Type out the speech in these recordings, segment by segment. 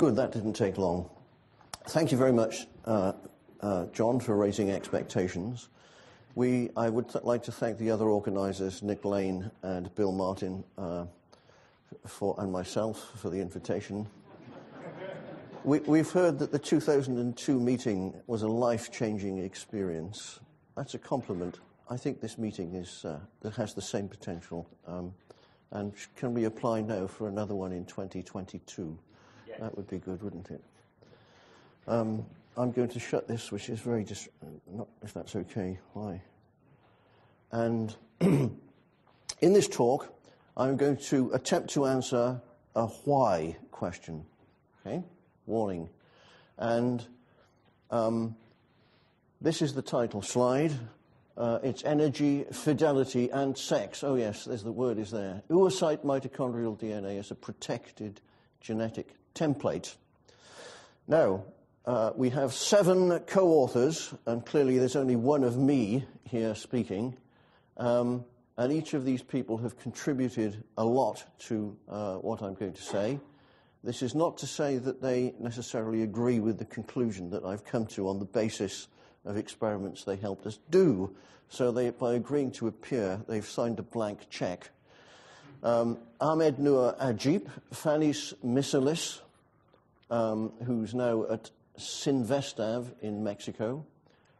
Good, that didn't take long. Thank you very much, uh, uh, John, for raising expectations. We, I would like to thank the other organisers, Nick Lane and Bill Martin, uh, for, and myself for the invitation. we, we've heard that the 2002 meeting was a life changing experience. That's a compliment. I think this meeting is, uh, has the same potential. Um, and can we apply now for another one in 2022? That would be good, wouldn't it? Um, I'm going to shut this, which is very dis- not if that's okay. Why? And in this talk, I'm going to attempt to answer a why question. Okay, warning. And um, this is the title slide. Uh, it's energy, fidelity, and sex. Oh, yes, there's the word is there. Oocyte mitochondrial DNA is a protected genetic template. Now, uh, we have seven co authors, and clearly there's only one of me here speaking. Um, and each of these people have contributed a lot to uh, what I'm going to say. This is not to say that they necessarily agree with the conclusion that I've come to on the basis of experiments they helped us do. So they, by agreeing to appear, they've signed a blank check. Um, Ahmed Noor Agip, Fanis Missirlis, um, who's now at Cinvestav in Mexico,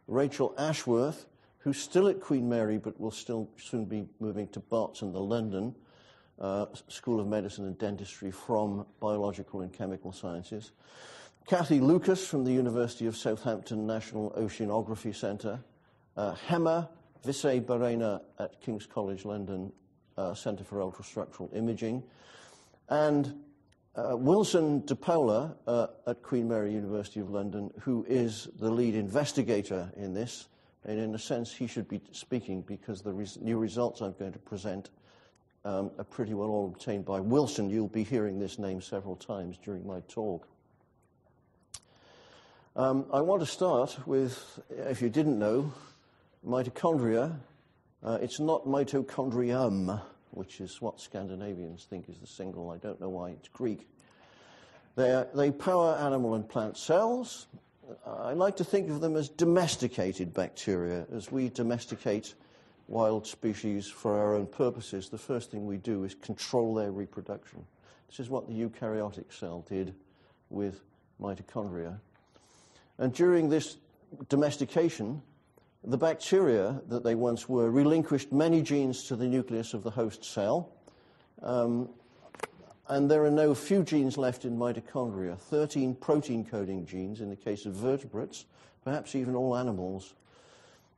Rachel Ashworth, who's still at Queen Mary but will still soon be moving to Barts in the London uh, School of Medicine and Dentistry from Biological and Chemical Sciences. Kathy Lucas from the University of Southampton National Oceanography Centre, uh, Hema Vizcay-Barrena at King's College London uh, Centre for Ultrastructural Imaging, and uh, Wilson de Paula uh, at Queen Mary University of London, who is the lead investigator in this, and in a sense he should be speaking because the res- new results I'm going to present um, are pretty well all obtained by Wilson. You'll be hearing this name several times during my talk. Um, I want to start with, if you didn't know, mitochondria. Uh, it's not mitochondrium, which is what Scandinavians think is the single. I don't know why it's Greek. They, they power animal and plant cells. I like to think of them as domesticated bacteria. As we domesticate wild species for our own purposes, the first thing we do is control their reproduction. This is what the eukaryotic cell did with mitochondria. And during this domestication, the bacteria that they once were relinquished many genes to the nucleus of the host cell. Um, and there are no few genes left in mitochondria 13 protein coding genes in the case of vertebrates, perhaps even all animals,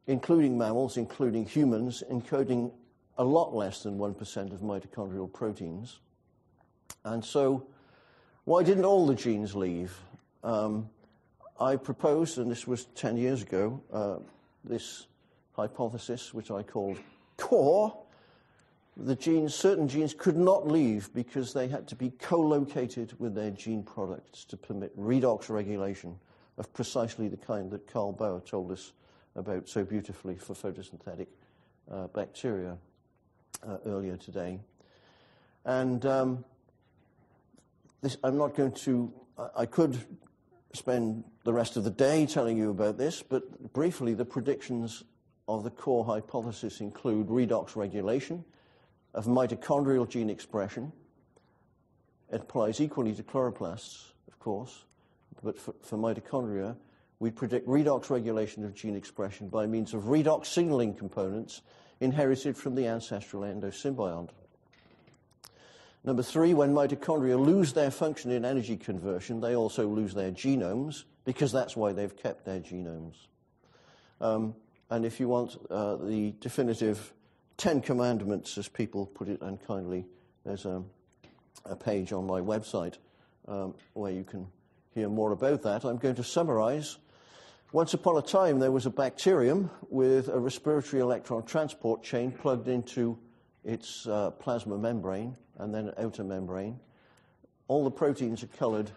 including mammals, including humans, encoding a lot less than 1% of mitochondrial proteins. And so, why didn't all the genes leave? Um, I proposed, and this was 10 years ago, uh, this hypothesis, which I called CoRR. The genes, certain genes could not leave because they had to be co-located with their gene products to permit redox regulation of precisely the kind that Carl Bauer told us about so beautifully for photosynthetic uh, bacteria uh, earlier today. And um, this, I'm not going to, I could spend the rest of the day telling you about this, but briefly, the predictions of the CoRR hypothesis include redox regulation of mitochondrial gene expression. It applies equally to chloroplasts, of course, but for, for mitochondria, we predict redox regulation of gene expression by means of redox signaling components inherited from the ancestral endosymbiont. Number three, when mitochondria lose their function in energy conversion, they also lose their genomes because that's why they've kept their genomes. Um, and if you want uh, the definitive Ten Commandments, as people put it unkindly, there's a, a page on my website um, where you can hear more about that. I'm going to summarize. Once upon a time, there was a bacterium with a respiratory electron transport chain plugged into its uh, plasma membrane and then outer membrane. All the proteins are colored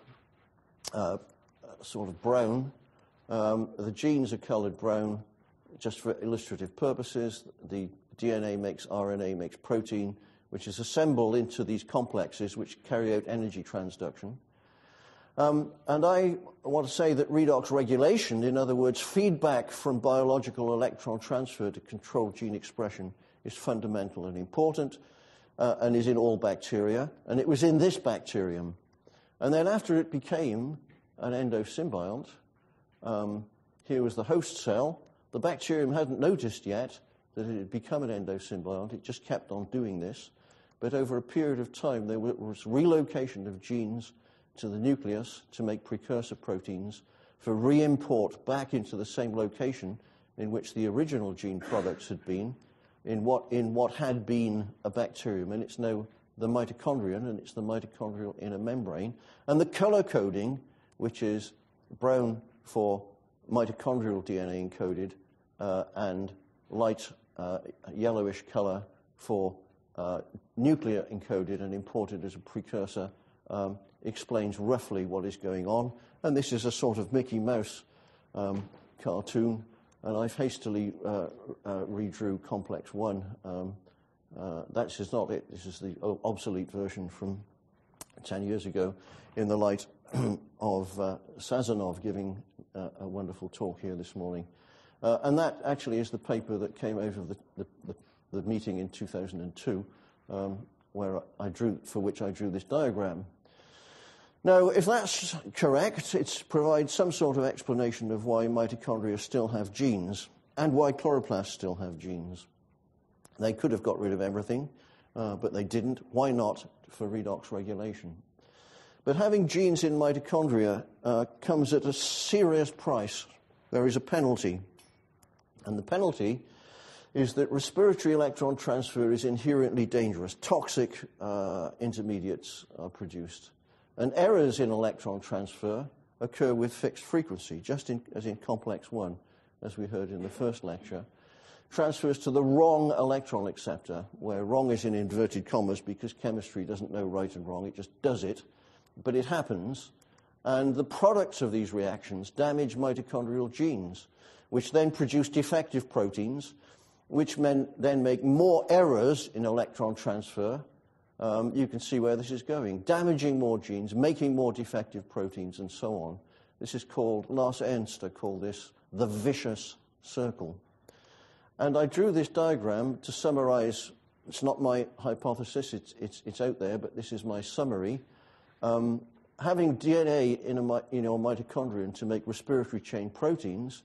uh, sort of brown. Um, the genes are colored brown just for illustrative purposes. The DNA makes RNA, makes protein, which is assembled into these complexes which carry out energy transduction. Um, and I want to say that redox regulation, in other words, feedback from biological electron transfer to control gene expression, is fundamental and important uh, and is in all bacteria. And it was in this bacterium. And then after it became an endosymbiont, um, here was the host cell. The bacterium hadn't noticed yet that it had become an endosymbiont. It just kept on doing this. But over a period of time, there was relocation of genes to the nucleus to make precursor proteins for re-import back into the same location in which the original gene products had been, in what, in what had been a bacterium. And it's now the mitochondrion, and it's the mitochondrial inner membrane. And the color coding, which is brown for mitochondrial DNA encoded uh, and light uh, yellowish color for uh, nuclear encoded and imported as a precursor, um, explains roughly what is going on. And this is a sort of Mickey Mouse um, cartoon, and I've hastily uh, uh, redrew Complex 1. Um, uh, that's not it. This is the obsolete version from 10 years ago in the light of uh, Sazanov giving uh, a wonderful talk here this morning. Uh, and that actually is the paper that came out of the, the, the, the meeting in 2002, um, where I drew, for which I drew this diagram. Now, if that's correct, it provides some sort of explanation of why mitochondria still have genes and why chloroplasts still have genes. They could have got rid of everything, uh, but they didn't. Why not for redox regulation? But having genes in mitochondria uh, comes at a serious price. There is a penalty. And the penalty is that respiratory electron transfer is inherently dangerous. Toxic uh, intermediates are produced. And errors in electron transfer occur with fixed frequency, just in, as in complex 1, as we heard in the first lecture. Transfers to the wrong electron acceptor, where wrong is in inverted commas because chemistry doesn't know right and wrong, it just does it. But it happens, and the products of these reactions damage mitochondrial genes, which then produce defective proteins, which then make more errors in electron transfer, um, you can see where this is going. Damaging more genes, making more defective proteins, and so on. This is called, Lars Ernster called this the vicious circle. And I drew this diagram to summarize, it's not my hypothesis, it's, it's, it's out there, but this is my summary. Um, having DNA in a, mitochondrion to make respiratory chain proteins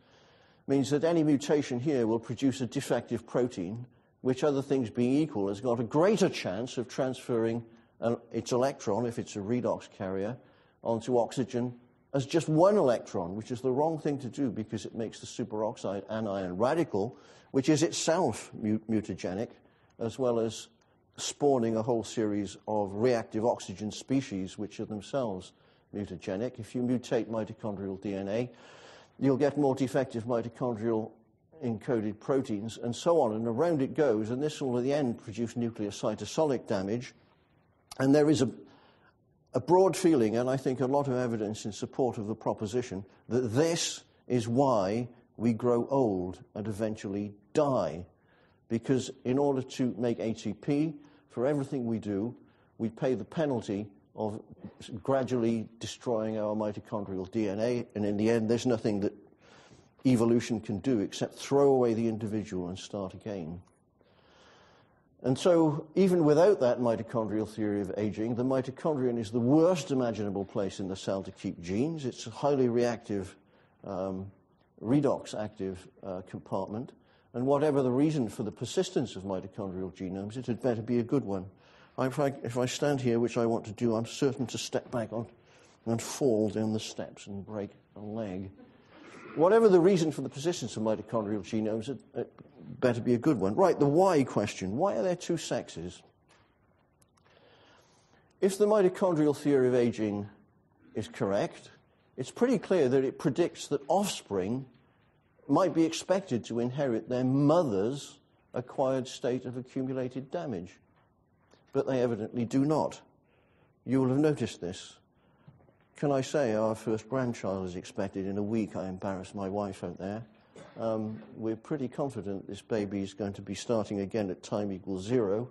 means that any mutation here will produce a defective protein which other things being equal has got a greater chance of transferring an, its electron, if it's a redox carrier, onto oxygen as just one electron, which is the wrong thing to do because it makes the superoxide anion radical, which is itself mutagenic, as well as spawning a whole series of reactive oxygen species, which are themselves mutagenic. If you mutate mitochondrial DNA, you'll get more defective mitochondrial encoded proteins, and so on, and around it goes, and this will at the end produce nuclear cytosolic damage. And there is a, a broad feeling, and I think a lot of evidence in support of the proposition, that this is why we grow old and eventually die. Because in order to make ATP, for everything we do, we pay the penalty of gradually destroying our mitochondrial DNA, and in the end, there's nothing that evolution can do except throw away the individual and start again. And so, even without that mitochondrial theory of aging, the mitochondrion is the worst imaginable place in the cell to keep genes. It's a highly reactive, um, redox active uh, compartment. And whatever the reason for the persistence of mitochondrial genomes, it had better be a good one. If I, if I stand here, which I want to do, I'm certain to step back on and fall down the steps and break a leg whatever the reason for the persistence of mitochondrial genomes, it, it better be a good one. Right, the why question. Why are there two sexes? If the mitochondrial theory of aging is correct, it's pretty clear that it predicts that offspring might be expected to inherit their mother's acquired state of accumulated damage. But they evidently do not. You will have noticed this can I say our first grandchild is expected in a week? I embarrassed my wife out there. Um, we're pretty confident this baby is going to be starting again at time equals zero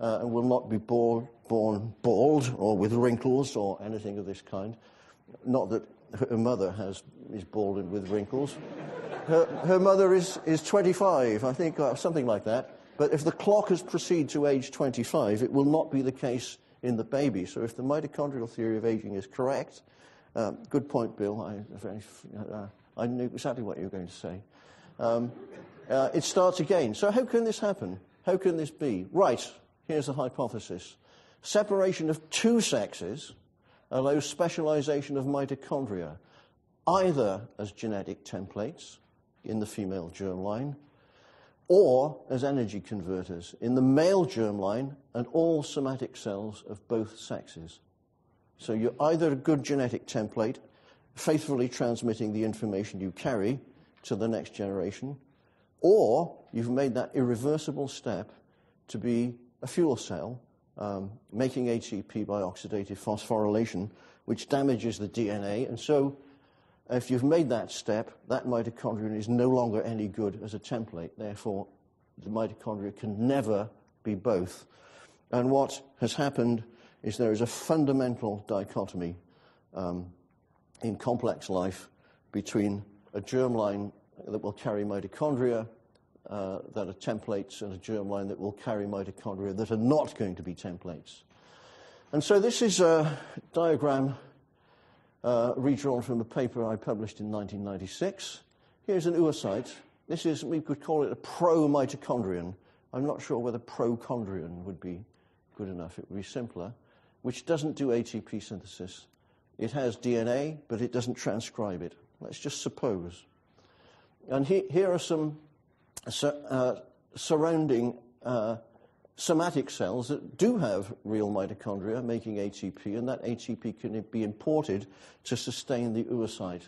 uh, and will not be born, born bald or with wrinkles or anything of this kind. not that her mother has, is bald and with wrinkles. Her, her mother is, is 25, I think, uh, something like that. But if the clock has proceeded to age 25, it will not be the case in the baby. So if the mitochondrial theory of aging is correct, um, good point, Bill. I, uh, I, knew exactly what you were going to say. Um, uh, it starts again. So how can this happen? How can this be? Right, here's the hypothesis. Separation of two sexes allows specialization of mitochondria, either as genetic templates in the female germline or as energy converters in the male germline and all somatic cells of both sexes. So you're either a good genetic template, faithfully transmitting the information you carry to the next generation, or you've made that irreversible step to be a fuel cell, um, making ATP by oxidative phosphorylation, which damages the DNA. And so, if you've made that step, that mitochondrion is no longer any good as a template. Therefore, the mitochondria can never be both. And what has happened is there is a fundamental dichotomy um, in complex life between a germline that will carry mitochondria uh, that are templates and a germline that will carry mitochondria that are not going to be templates. And so this is a diagram uh, redrawn from a paper I published in 1996. Here's an oocyte. This is, we could call it a pro-mitochondrion. I'm not sure whether prochondrion would be good enough. It would be simpler, which doesn't do ATP synthesis. It has DNA, but it doesn't transcribe it. Let's just suppose. And he, here are some uh, surrounding uh, somatic cells that do have real mitochondria making ATP, and that ATP can be imported to sustain the oocyte.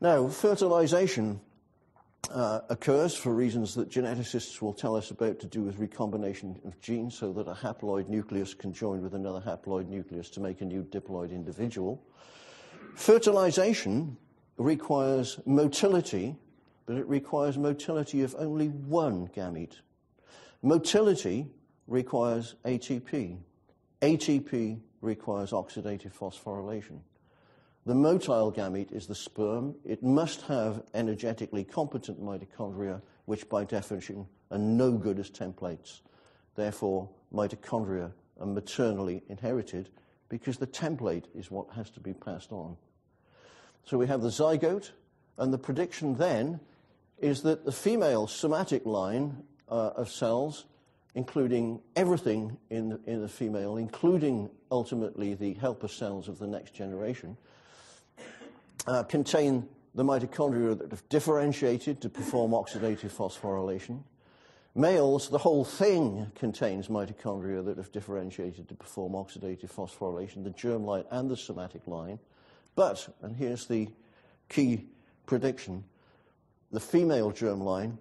Now, fertilization uh, occurs for reasons that geneticists will tell us about to do with recombination of genes so that a haploid nucleus can join with another haploid nucleus to make a new diploid individual. Fertilization requires motility but it requires motility of only one gamete. Motility requires ATP. ATP requires oxidative phosphorylation. The motile gamete is the sperm. It must have energetically competent mitochondria, which by definition are no good as templates. Therefore, mitochondria are maternally inherited because the template is what has to be passed on. So we have the zygote, and the prediction then is that the female somatic line uh, of cells, including everything in the, in the female, including ultimately the helper cells of the next generation, uh, contain the mitochondria that have differentiated to perform oxidative phosphorylation. Males, the whole thing contains mitochondria that have differentiated to perform oxidative phosphorylation, the germ line and the somatic line. But, and here's the key prediction, the female germline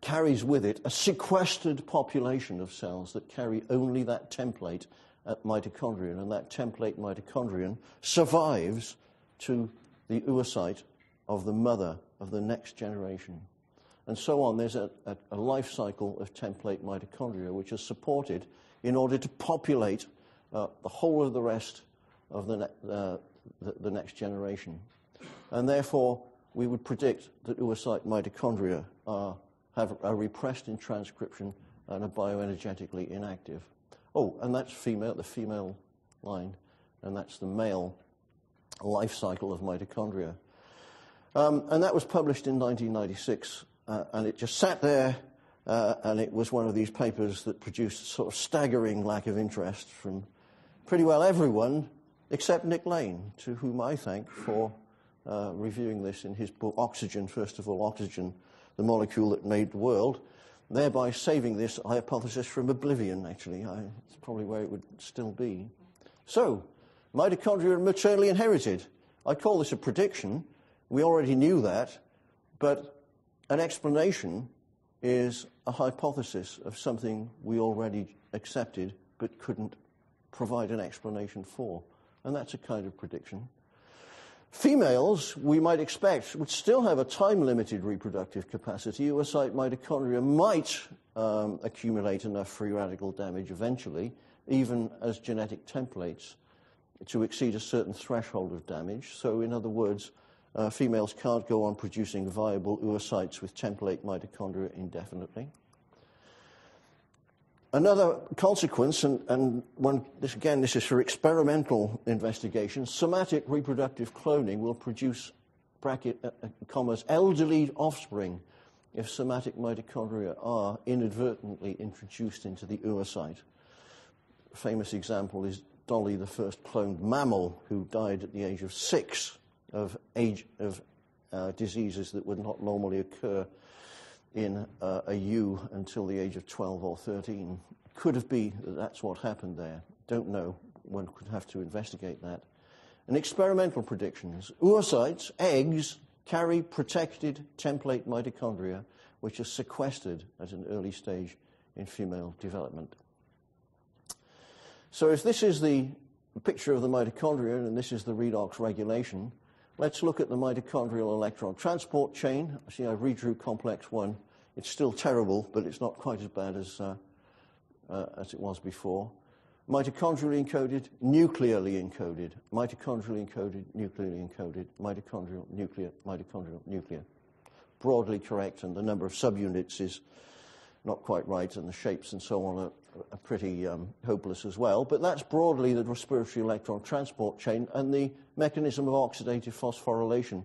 carries with it a sequestered population of cells that carry only that template at mitochondrion, and that template mitochondrion survives to the oocyte of the mother of the next generation. And so on, there's a, a, a life cycle of template mitochondria which is supported in order to populate uh, the whole of the rest of the, ne- uh, the, the next generation. And therefore, we would predict that oocyte mitochondria are, have, are repressed in transcription and are bioenergetically inactive. Oh, and that's female, the female line, and that's the male life cycle of mitochondria. Um, and that was published in 1996, uh, and it just sat there, uh, and it was one of these papers that produced a sort of staggering lack of interest from pretty well everyone except Nick Lane, to whom I thank for uh, reviewing this in his book, Oxygen, first of all, Oxygen, the molecule that made the world, thereby saving this hypothesis from oblivion, actually. I, it's probably where it would still be. So, mitochondria are maternally inherited. I call this a prediction. We already knew that, but an explanation is a hypothesis of something we already accepted but couldn't provide an explanation for. And that's a kind of prediction. Females, we might expect, would still have a time limited reproductive capacity. Oocyte mitochondria might um, accumulate enough free radical damage eventually, even as genetic templates. to exceed a certain threshold of damage. So, in other words, uh, females can't go on producing viable oocytes with template mitochondria indefinitely. Another consequence, and, and this, again, this is for experimental investigation, somatic reproductive cloning will produce bracket, uh, uh, commas, elderly offspring if somatic mitochondria are inadvertently introduced into the oocyte. A famous example is Dolly, the first cloned mammal, who died at the age of six of, age, of uh, diseases that would not normally occur in uh, a until the age of 12 or 13. Could have been that that's what happened there. Don't know. One could have to investigate that. And experimental predictions. Oocytes, eggs, carry protected template mitochondria, which are sequestered at an early stage in female development. So if this is the picture of the mitochondria and this is the redox regulation, let's look at the mitochondrial electron transport chain. See, I redrew complex 1. It's still terrible, but it's not quite as bad as, uh, uh, as it was before. Mitochondrially encoded, nuclearly encoded. Mitochondrially encoded, nuclearly encoded. Mitochondrial, nuclear, mitochondrial, nuclear. Broadly correct, and the number of subunits is not quite right, and the shapes and so on are, are pretty um, hopeless as well. But that's broadly the respiratory electron transport chain and the mechanism of oxidative phosphorylation,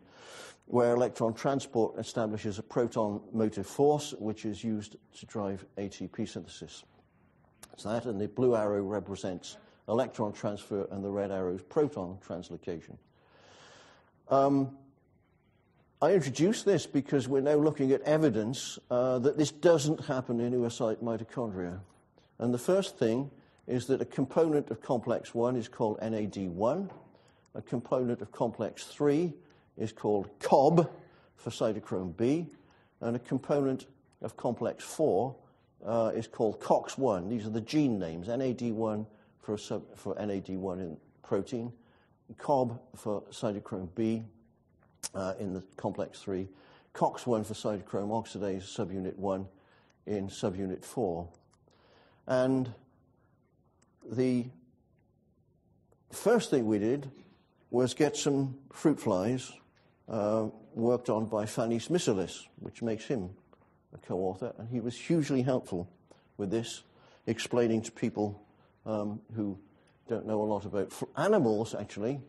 where electron transport establishes a proton motive force, which is used to drive ATP synthesis. It's that, and the blue arrow represents electron transfer, and the red arrow is proton translocation. Um, I introduce this because we're now looking at evidence uh, that this doesn't happen in oocyte mitochondria. And the first thing is that a component of complex 1 is called NAD1, a component of complex 3 is called COB for cytochrome B, and a component of complex 4 uh, is called COX1. These are the gene names NAD1 for, sub, for NAD1 in protein, COB for cytochrome B uh, in the complex 3, COX1 for cytochrome oxidase subunit 1 in subunit 4. And the first thing we did was get some fruit flies uh, worked on by Fanis Missirlis, which makes him a co-author, and he was hugely helpful with this, explaining to people um, who don't know a lot about animals, actually,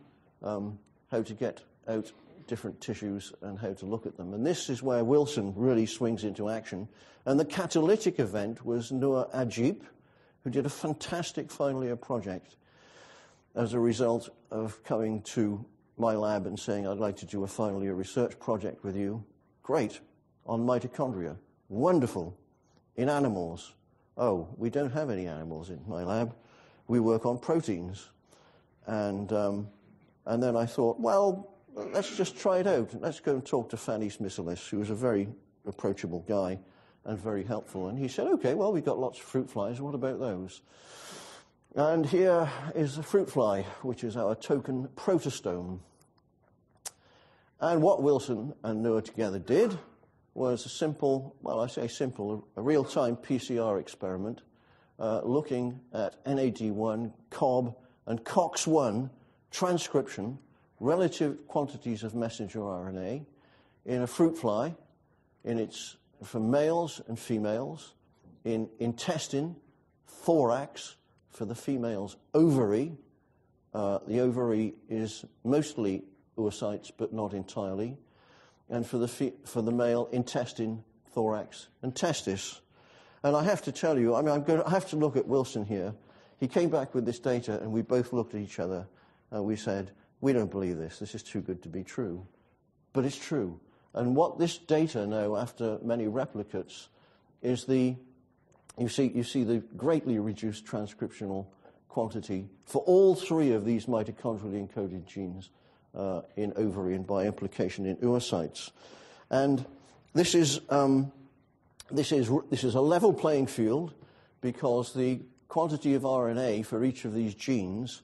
um, how to get out different tissues and how to look at them. And this is where Wilson really swings into action. And the catalytic event was Noor Agip, who did a fantastic final year project as a result of coming to my lab and saying, I'd like to do a final year research project with you. Great. On mitochondria. Wonderful. In animals. Oh, we don't have any animals in my lab. We work on proteins. And, um, and then I thought, well, let's just try it out. Let's go and talk to Fanis Missirlis, who was a very approachable guy and very helpful. And he said, okay, well, we've got lots of fruit flies. What about those? And here is a fruit fly, which is our token protostome. And what Wilson and Noor together did was a simple, well, I say simple, a real time PCR experiment uh, looking at NAD1, COB, and COX1 transcription, relative quantities of messenger RNA in a fruit fly, in its, for males and females, in intestine, thorax, for the female's ovary. Uh, the ovary is mostly oocytes, but not entirely and for the, for the male, intestine, thorax, and testis. And I have to tell you, I mean, I'm going to, I have to look at Wilson here. He came back with this data, and we both looked at each other, and we said, we don't believe this. This is too good to be true. But it's true. And what this data now, after many replicates, is the, you see, you see the greatly reduced transcriptional quantity for all three of these mitochondrially encoded genes uh, in ovary and by implication in oocytes. And this is, um, this, is, this is a level playing field because the quantity of RNA for each of these genes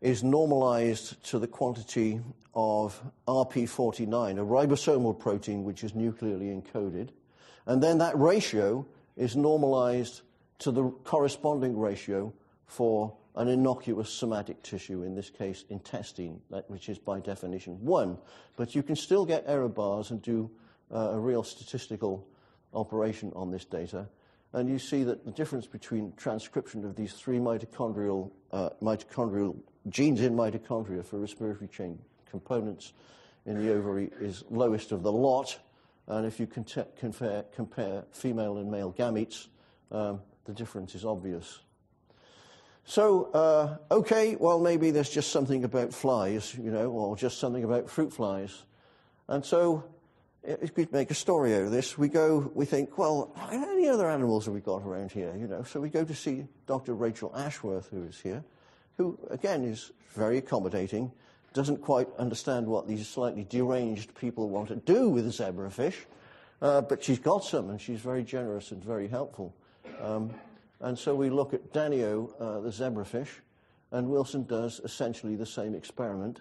is normalized to the quantity of RP49, a ribosomal protein which is nuclearly encoded. And then that ratio is normalized to the corresponding ratio for an innocuous somatic tissue, in this case intestine, which is by definition one. But you can still get error bars and do uh, a real statistical operation on this data. And you see that the difference between transcription of these three mitochondrial, uh, mitochondrial genes in mitochondria for respiratory chain components in the ovary is lowest of the lot. And if you compare, compare female and male gametes, um, the difference is obvious. So, uh, okay, well, maybe there's just something about flies, you know, or just something about fruit flies. And so, if we make a story out of this, we go, we think, well, how other animals have we got around here, you know? So we go to see Dr. Rachel Ashworth, who is here, who, again, is very accommodating, doesn't quite understand what these slightly deranged people want to do with zebrafish, uh, but she's got some, and she's very generous and very helpful. Um, and so we look at Danio, uh, the zebrafish, and Wilson does essentially the same experiment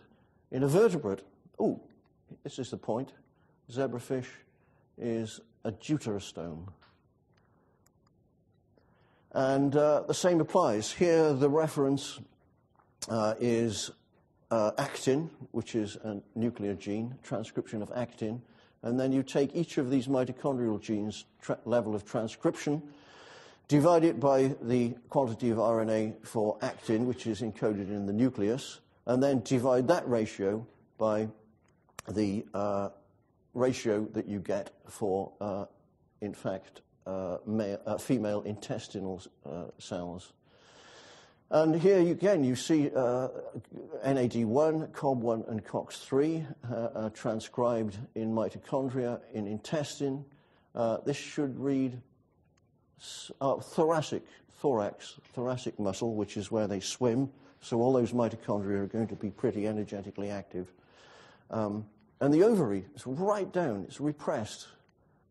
in a vertebrate. Oh, this is the point. Zebrafish is a deuterostome. And uh, the same applies. Here, the reference uh, is uh, actin, which is a nuclear gene, transcription of actin. And then you take each of these mitochondrial genes' tra- level of transcription divide it by the quantity of RNA for actin, which is encoded in the nucleus, and then divide that ratio by the uh, ratio that you get for, uh, in fact, uh, male, uh, female intestinal cells. And here again, you see uh, NAD1, COB1, and COX3 transcribed in mitochondria, in intestine. this should read uh, thoracic, thorax, thoracic muscle, which is where they swim. So all those mitochondria are going to be pretty energetically active. Um, and the ovary is right down, it's repressed.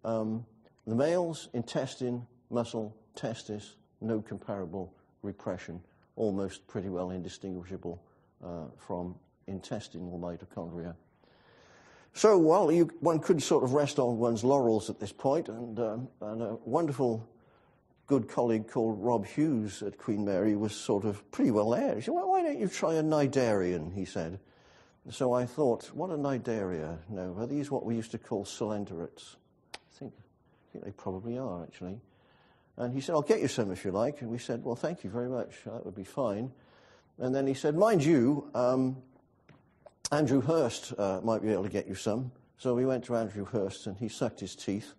Um, the males, intestine, muscle, testis, no comparable repression, almost pretty well indistinguishable uh, from intestinal mitochondria. So, well, you, one could sort of rest on one's laurels at this point, and, um, and a wonderful good colleague called Rob Hughes at Queen Mary was sort of pretty well there. He said, well, why don't you try a cnidarian, he said. So I thought, what a cnidaria? No, are these what we used to call coelenterates? I think, I think they probably are, actually. And he said, I'll get you some if you like. And we said, well, thank you very much. That would be fine. And then he said, mind you, um, Andrew Hirst uh, might be able to get you some. So we went to Andrew Hirst and he sucked his teeth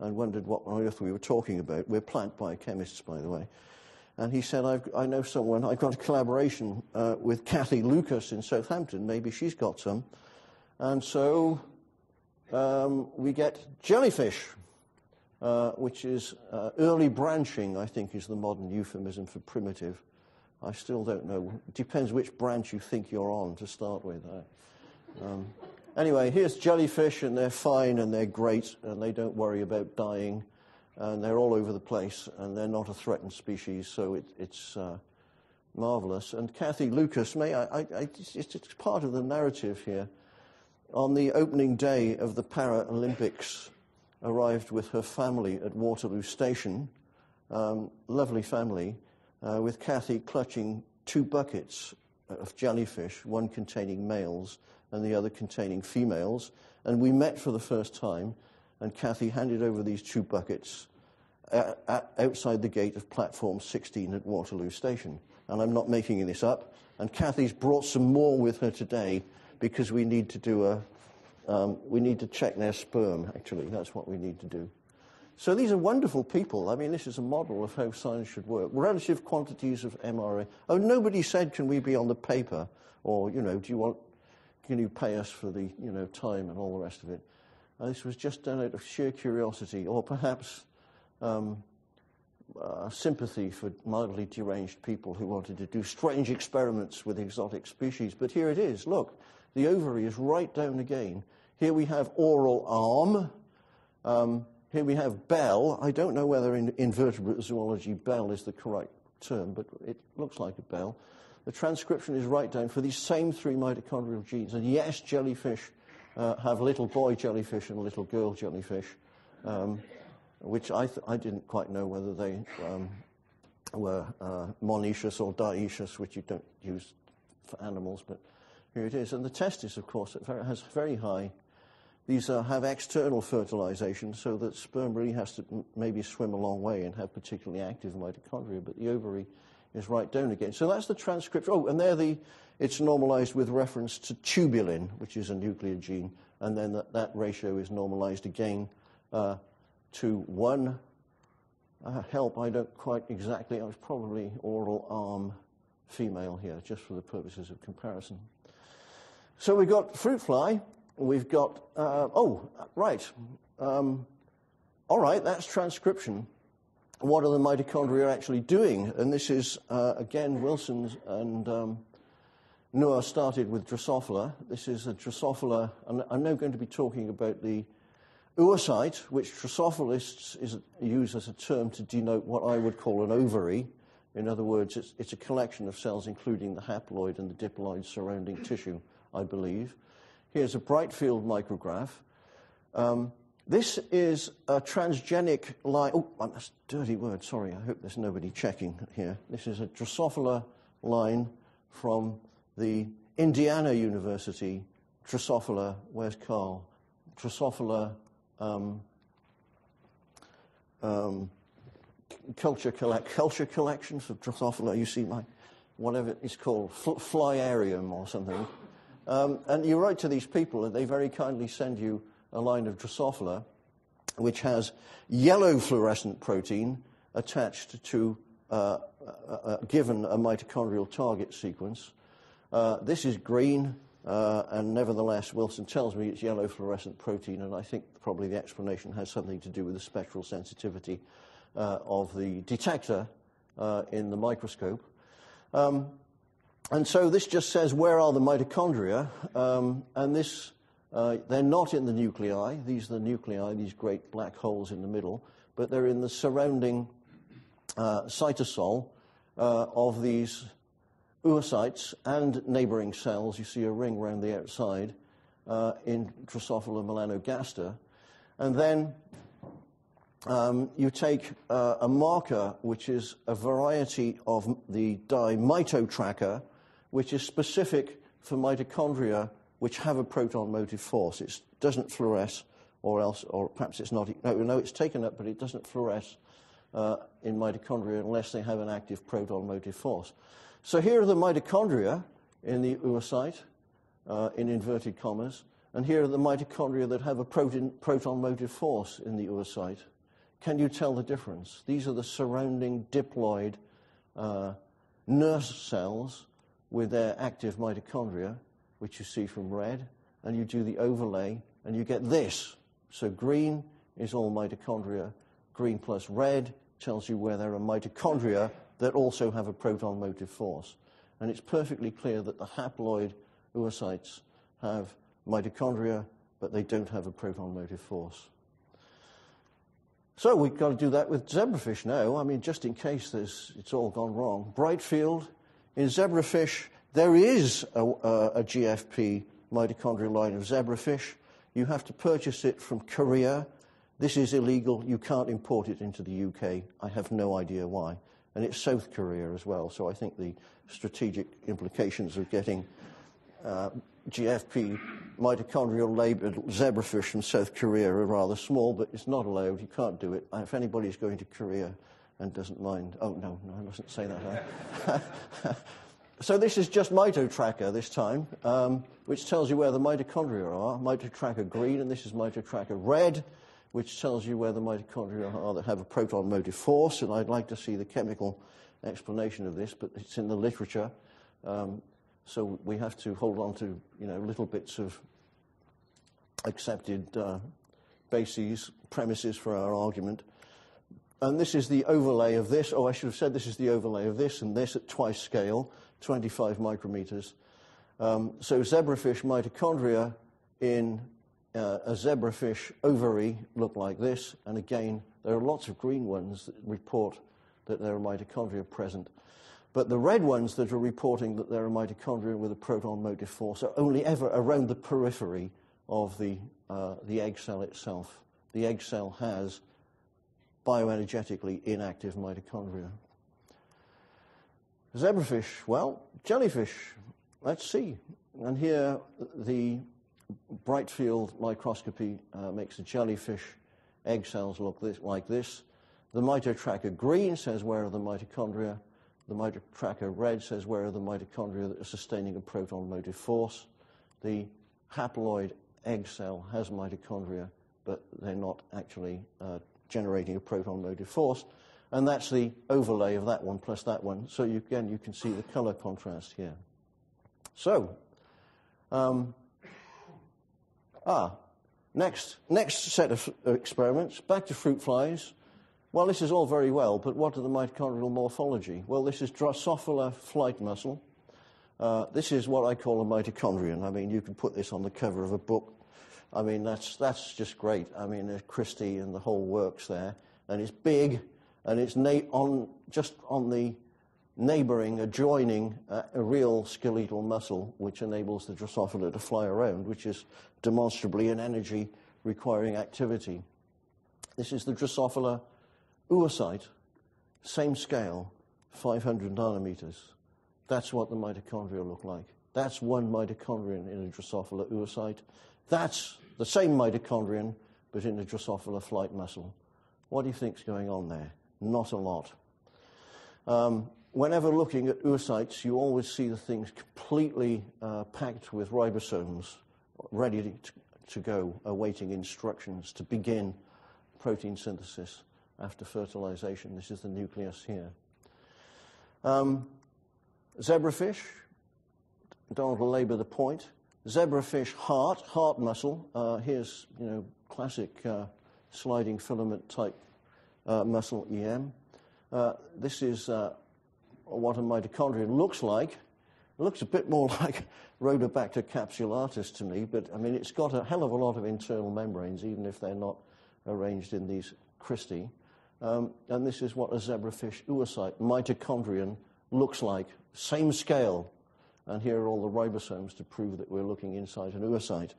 and wondered what on earth we were talking about. We're plant biochemists, by the way. And he said, i know someone, I've got a collaboration uh, with Kathy Lucas in Southampton. Maybe she's got some. And so um, we get jellyfish, uh, which is uh, early branching, I think, is the modern euphemism for primitive. I still don't know. It depends which branch you think you're on to start with. Um, Anyway, here's jellyfish, and they're fine and they're great, and they don't worry about dying, and they're all over the place, and they're not a threatened species, so it, it's uh, marvelous. And Kathy Lucas, may I, I, I, it's part of the narrative here. On the opening day of the Paralympics, arrived with her family at Waterloo Station, um, lovely family, uh, with Kathy clutching two buckets of jellyfish, one containing males and the other containing females. And we met for the first time, and Kathy handed over these two buckets at, at, outside the gate of platform 16 at Waterloo Station. And I'm not making this up. And Kathy's brought some more with her today because we need to do a, um, we need to check their sperm, actually. That's what we need to do. So these are wonderful people. I mean, this is a model of how science should work. Relative quantities of mRNA. Oh, nobody said, can we be on the paper? Or, you know, do you want can you pay us for the you know time and all the rest of it? And this was just done out of sheer curiosity, or perhaps um, uh, sympathy for mildly deranged people who wanted to do strange experiments with exotic species. But here it is. Look, the ovary is right down again. Here we have oral arm. Um, here we have bell. I don't know whether in invertebrate zoology bell is the correct term, but it looks like a bell the transcription is right down for these same three mitochondrial genes. And yes, jellyfish uh, have little boy jellyfish and little girl jellyfish, um, which I, I, didn't quite know whether they um, were uh, monoecious or dioecious, which you don't use for animals, but here it is. And the testis, of course, has very high. These uh, have external fertilization, so that sperm really has to m- maybe swim a long way and have particularly active mitochondria, but the ovary is right down again. So that's the transcript. Oh, and there the, it's normalized with reference to tubulin, which is a nuclear gene, and then that, that ratio is normalized again uh, to 1. Uh, help, I don't quite exactly, I was probably oral arm female here, just for the purposes of comparison. So we've got fruit fly, we've got, uh, oh, right. Um, all right, that's transcription. What are the mitochondria actually doing? And this is, uh, again, Wilson's and um, Noor started with Drosophila. This is a Drosophila, and I'm now going to be talking about the oocyte, which Drosophilists is, use as a term to denote what I would call an ovary. In other words, it's, it's a collection of cells, including the haploid and the diploid surrounding tissue. I believe. Here's a bright field micrograph. Um, this is a transgenic line. Oh, that's a dirty word. Sorry. I hope there's nobody checking here. This is a Drosophila line from the Indiana University Drosophila. Where's Carl? Drosophila um, um, culture, collect, culture collections of Drosophila. You see my, whatever it's called, flyarium or something. Um, and you write to these people, and they very kindly send you a line of Drosophila, which has yellow fluorescent protein attached to uh, given a mitochondrial target sequence. Uh, this is green, uh, and nevertheless, Wilson tells me it's yellow fluorescent protein, and I think probably the explanation has something to do with the spectral sensitivity uh, of the detector in the microscope. Um, and so this just says where are the mitochondria, um, and this uh, they're not in the nuclei. These are the nuclei, these great black holes in the middle, but they're in the surrounding uh, cytosol uh, of these oocytes and neighboring cells. You see a ring around the outside uh, in Drosophila melanogaster. And then um, you take uh, a marker, which is a variety of the dye mitotracker, which is specific for mitochondria which have a proton motive force. It doesn't fluoresce, or else, or perhaps it's not. No, no it's taken up, but it doesn't fluoresce uh, in mitochondria unless they have an active proton motive force. So here are the mitochondria in the oocyte, uh, in inverted commas, and here are the mitochondria that have a protein, proton motive force in the oocyte. Can you tell the difference? These are the surrounding diploid uh, nurse cells with their active mitochondria, which you see from red, and you do the overlay, and you get this. So green is all mitochondria. Green plus red tells you where there are mitochondria that also have a proton motive force. And it's perfectly clear that the haploid oocytes have mitochondria, but they don't have a proton motive force. So we've got to do that with zebrafish now. I mean, just in case this, it's all gone wrong. Bright field, in zebrafish, there is a, a, a GFP mitochondrial line of zebrafish. You have to purchase it from Korea. This is illegal. You can't import it into the UK. I have no idea why. And it's South Korea as well. So I think the strategic implications of getting uh, GFP mitochondrial labeled zebrafish from South Korea are rather small, but it's not allowed. You can't do it. If anybody's going to Korea, and doesn't mind. Oh, no, no, I mustn't say that. so this is just mitotracker this time, um, which tells you where the mitochondria are. Mitotracker green, and this is mitotracker red, which tells you where the mitochondria are that have a proton motive force. And I'd like to see the chemical explanation of this, but it's in the literature. Um, so we have to hold on to, you know, little bits of accepted uh, bases, premises for our argument. And this is the overlay of this. Oh, I should have said this is the overlay of this and this at twice scale, 25 micrometers. Um, so zebrafish mitochondria in uh, a zebrafish ovary look like this. And again, there are lots of green ones that report that there are mitochondria present. But the red ones that are reporting that there are mitochondria with a proton motive force are only ever around the periphery of the, uh, the egg cell itself. The egg cell has bioenergetically inactive mitochondria. Zebrafish, well, jellyfish. Let's see. And here the bright field microscopy uh, makes the jellyfish egg cells look this, like this. The mitotracker green says where are the mitochondria. The mitotracker red says where are the mitochondria that are sustaining a proton motive force. The haploid egg cell has mitochondria, but they're not actually uh, generating a proton motive force. And that's the overlay of that one plus that one. So you, again, you can see the color contrast here. So, um, ah, next, next set of experiments, back to fruit flies. Well, this is all very well, but what are the mitochondrial morphology? Well, this is Drosophila flight muscle. Uh, this is what I call a mitochondrion. I mean, you could put this on the cover of a book. I mean, that's, that's just great. I mean, cristae and the whole works there. And it's big, and it's na- on, just on the neighboring, adjoining uh, a real skeletal muscle, which enables the Drosophila to fly around, which is demonstrably an energy requiring activity. This is the Drosophila oocyte, same scale, 500 nanometers. That's what the mitochondria look like. That's one mitochondrion in a Drosophila oocyte. That's the same mitochondrion, but in the Drosophila flight muscle. What do you think's going on there? Not a lot. Um, whenever looking at oocytes, you always see the things completely uh, packed with ribosomes, ready to, to go, awaiting instructions to begin protein synthesis after fertilization. This is the nucleus here. Um, zebrafish, don't labor the point. Zebrafish heart, heart muscle. Uh, here's, you know, classic uh, sliding filament type uh, muscle EM. Uh, this is uh, what a mitochondrion looks like. It looks a bit more like Rhodobacter capsulatus to me, but I mean, it's got a hell of a lot of internal membranes, even if they're not arranged in these cristae. Um, and this is what a zebrafish oocyte, mitochondrion, looks like. Same scale. And here are all the ribosomes to prove that we're looking inside an oocyte.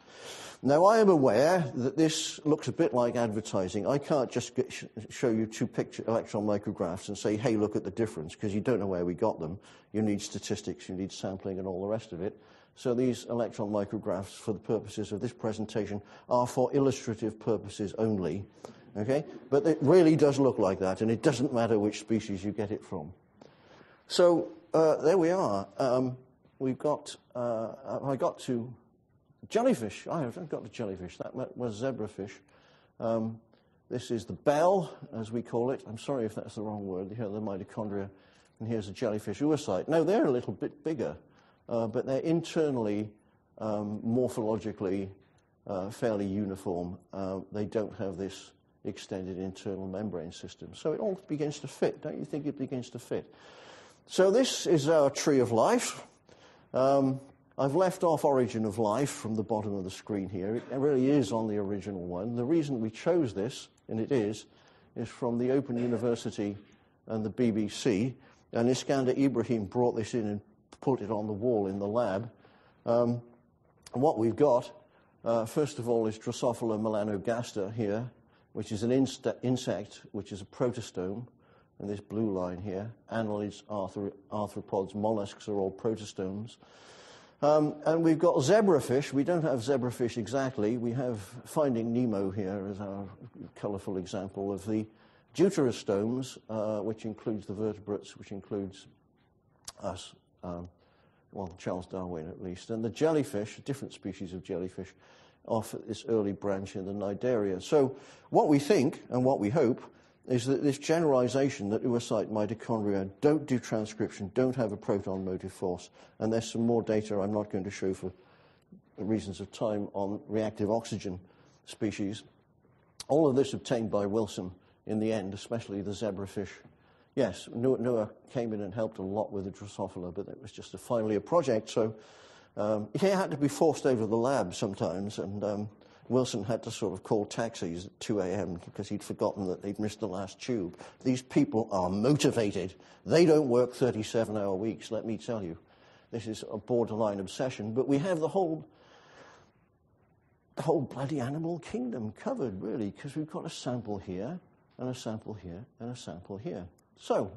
Now, I am aware that this looks a bit like advertising. I can't just get, show you two picture electron micrographs and say, hey, look at the difference, because you don't know where we got them. You need statistics, you need sampling, and all the rest of it. So these electron micrographs, for the purposes of this presentation, are for illustrative purposes only. Okay? But it really does look like that, and it doesn't matter which species you get it from. So uh, there we are. Um, we've got, uh, I got to jellyfish. I have got to jellyfish. That was zebrafish. Um, this is the bell, as we call it. I'm sorry if that's the wrong word. Here the mitochondria, and here's a jellyfish oocyte. No, they're a little bit bigger, uh, but they're internally, um, morphologically, uh, fairly uniform. Uh, they don't have this extended internal membrane system. So it all begins to fit. Don't you think it begins to fit? So this is our tree of life. Um, I've left off origin of life from the bottom of the screen here. It really is on the original one. The reason we chose this, and it is, is from the Open University and the BBC. And Iskander Ibrahim brought this in and put it on the wall in the lab. Um, what we've got, uh, first of all, is Drosophila melanogaster here which is an insect, which is a protostome, and this blue line here, annelids, arthro- arthropods, mollusks are all protostomes. Um, and we've got zebrafish. We don't have zebrafish exactly. We have Finding Nemo here as our colourful example of the deuterostomes, uh, which includes the vertebrates, which includes us, um, well, Charles Darwin at least, and the jellyfish, different species of jellyfish, off this early branch in the Cnidaria. So what we think and what we hope is that this generalization that oocyte mitochondria don't do transcription, don't have a proton motive force, and there's some more data I'm not going to show for reasons of time on reactive oxygen species. All of this obtained by Wilson in the end, especially the zebrafish. Yes, Noor came in and helped a lot with the Drosophila, but it was just a, finally a project, so um, he had to be forced over the lab sometimes, and um, Wilson had to sort of call taxis at 2 a.m. because he'd forgotten that they'd missed the last tube. These people are motivated. They don't work 37 hour weeks, let me tell you. This is a borderline obsession, but we have the whole, the whole bloody animal kingdom covered, really, because we've got a sample here, and a sample here, and a sample here. So,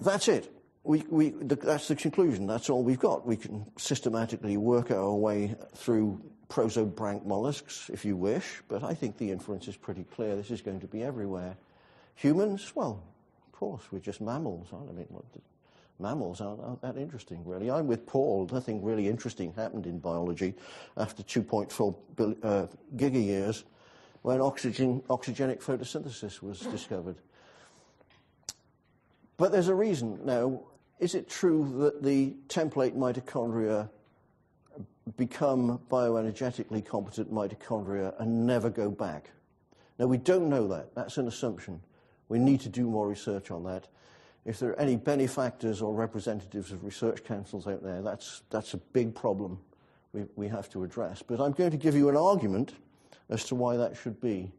that's it. We, we, that's the conclusion. That's all we've got. We can systematically work our way through prosobranch mollusks, if you wish, but I think the inference is pretty clear. This is going to be everywhere. Humans, well, of course, we're just mammals. I mean, what, mammals aren't, aren't, that interesting, really. I'm with Paul. Nothing really interesting happened in biology after 2.4 uh, giga years when oxygen, oxygenic photosynthesis was discovered. But there's a reason now. Is it true that the template mitochondria become bioenergetically competent mitochondria and never go back? Now, we don't know that. That's an assumption. We need to do more research on that. If there are any benefactors or representatives of research councils out there, that's, that's a big problem we, we have to address. But I'm going to give you an argument as to why that should be.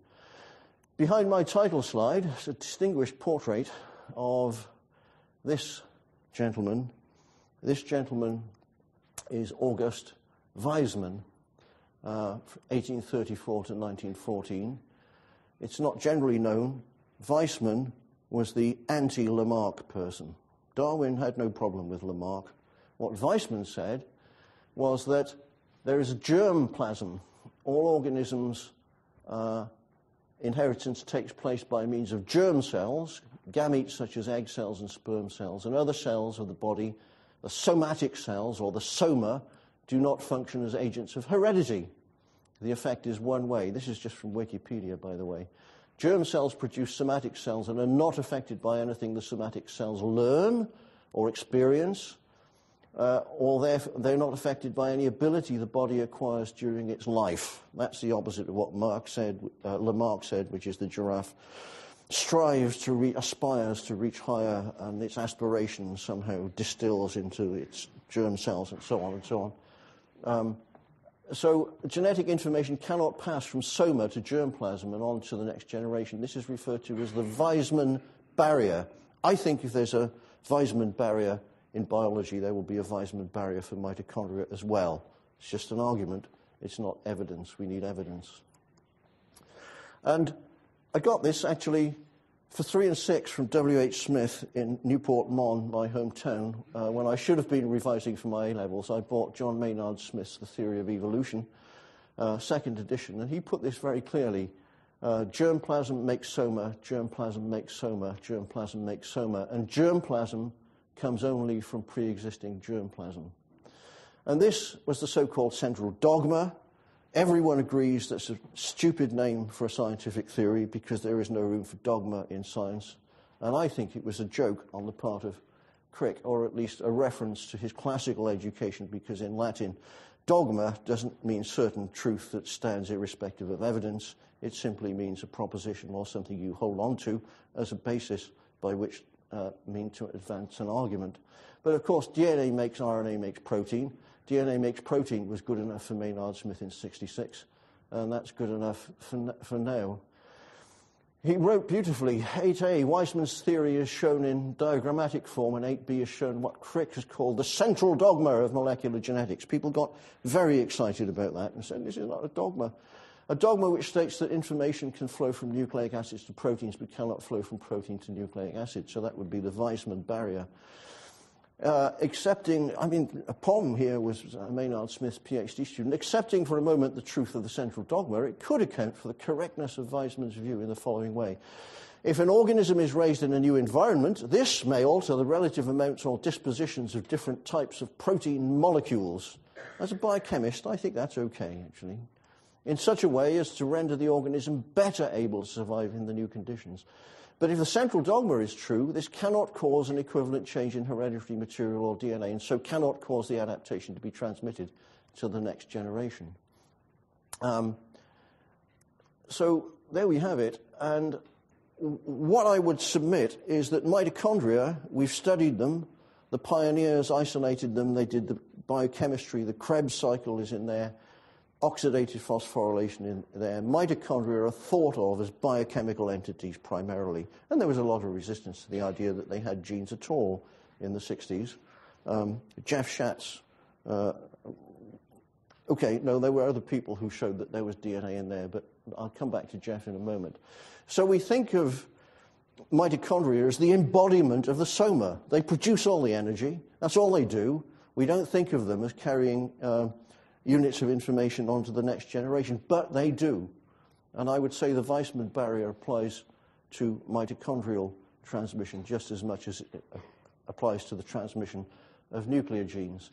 Behind my title slide is a distinguished portrait of this gentleman. This gentleman is August Weismann, uh, 1834 to 1914. It's not generally known. Weismann was the anti Lamarck person. Darwin had no problem with Lamarck. What Weismann said was that there is a germ plasm. All organisms, uh, inheritance takes place by means of germ cells, gametes such as egg cells and sperm cells, and other cells of the body, the somatic cells or the soma, do not function as agents of heredity. The effect is one way. This is just from Wikipedia, by the way. Germ cells produce somatic cells and are not affected by anything the somatic cells learn or experience, uh, or they're, they're not affected by any ability the body acquires during its life. That's the opposite of what Mark said, uh, Lamarck said, which is the giraffe strives to re- aspires to reach higher, and its aspirations somehow distills into its germ cells and so on and so on. Um, so genetic information cannot pass from soma to germplasm and on to the next generation. This is referred to as the Weismann barrier. I think if there's a Weismann barrier in biology, there will be a Weismann barrier for mitochondria as well. It's just an argument. It's not evidence. We need evidence. And I got this actually for three and six from W.H. Smith in Newport Mon, my hometown, uh, when I should have been revising for my A levels, I bought John Maynard Smith's The Theory of Evolution, uh, second edition, and he put this very clearly. Uh, germplasm makes soma, germplasm makes soma, germplasm makes soma, and germplasm comes only from pre existing germplasm. And this was the so called central dogma Everyone agrees that's a stupid name for a scientific theory because there is no room for dogma in science. And I think it was a joke on the part of Crick, or at least a reference to his classical education, because in Latin, dogma doesn't mean certain truth that stands irrespective of evidence. It simply means a proposition or something you hold on to as a basis by which uh, mean to advance an argument. But of course, DNA makes RNA makes protein. DNA makes protein was good enough for Maynard Smith in 66, and that's good enough for, for now. He wrote beautifully 8a, Weismann's theory is shown in diagrammatic form, and 8b is shown what Crick has called the central dogma of molecular genetics. People got very excited about that and said, This is not a dogma. A dogma which states that information can flow from nucleic acids to proteins but cannot flow from protein to nucleic acid. So that would be the Weismann barrier. Uh, accepting, I mean, a poem here was uh, Maynard Smith's PhD student, accepting for a moment the truth of the central dogma, it could account for the correctness of Weismann's view in the following way. If an organism is raised in a new environment, this may alter the relative amounts or dispositions of different types of protein molecules. As a biochemist, I think that's okay, actually, in such a way as to render the organism better able to survive in the new conditions. But if the central dogma is true, this cannot cause an equivalent change in hereditary material or DNA, and so cannot cause the adaptation to be transmitted to the next generation. Um, so there we have it. And what I would submit is that mitochondria, we've studied them. The pioneers isolated them. They did the biochemistry. The Krebs cycle is in there oxidative phosphorylation in there. Mitochondria are thought of as biochemical entities primarily, and there was a lot of resistance to the idea that they had genes at all in the 60s. Um, Jeff Schatz, uh, okay, no, there were other people who showed that there was DNA in there, but I'll come back to Jeff in a moment. So we think of mitochondria as the embodiment of the soma. They produce all the energy. That's all they do. We don't think of them as carrying uh, units of information onto the next generation, but they do. And I would say the Weismann barrier applies to mitochondrial transmission just as much as it applies to the transmission of nuclear genes.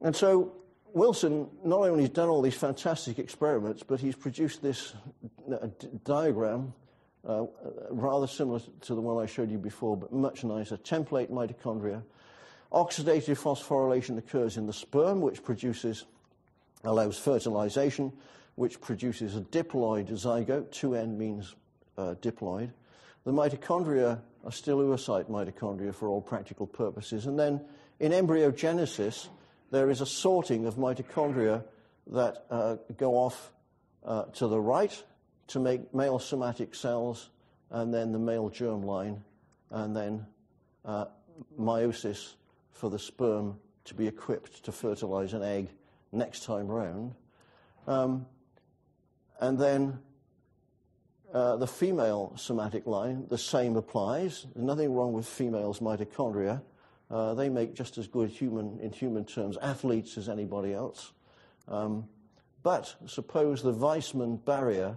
And so Wilson not only has done all these fantastic experiments, but he's produced this uh, diagram uh, rather similar to the one I showed you before, but much nicer. Template mitochondria. Oxidative phosphorylation occurs in the sperm, which produces, allows fertilization, which produces a diploid zygote. 2N means uh, diploid. The mitochondria are still oocyte mitochondria for all practical purposes. And then in embryogenesis, there is a sorting of mitochondria that uh, go off uh, to the right to make male somatic cells, and then the male germline, and then uh, meiosis for the sperm to be equipped to fertilize an egg next time round. Um, and then uh, the female somatic line, the same applies. There's nothing wrong with females' mitochondria. Uh, they make just as good human, in human terms, athletes as anybody else. Um, but suppose the Weismann barrier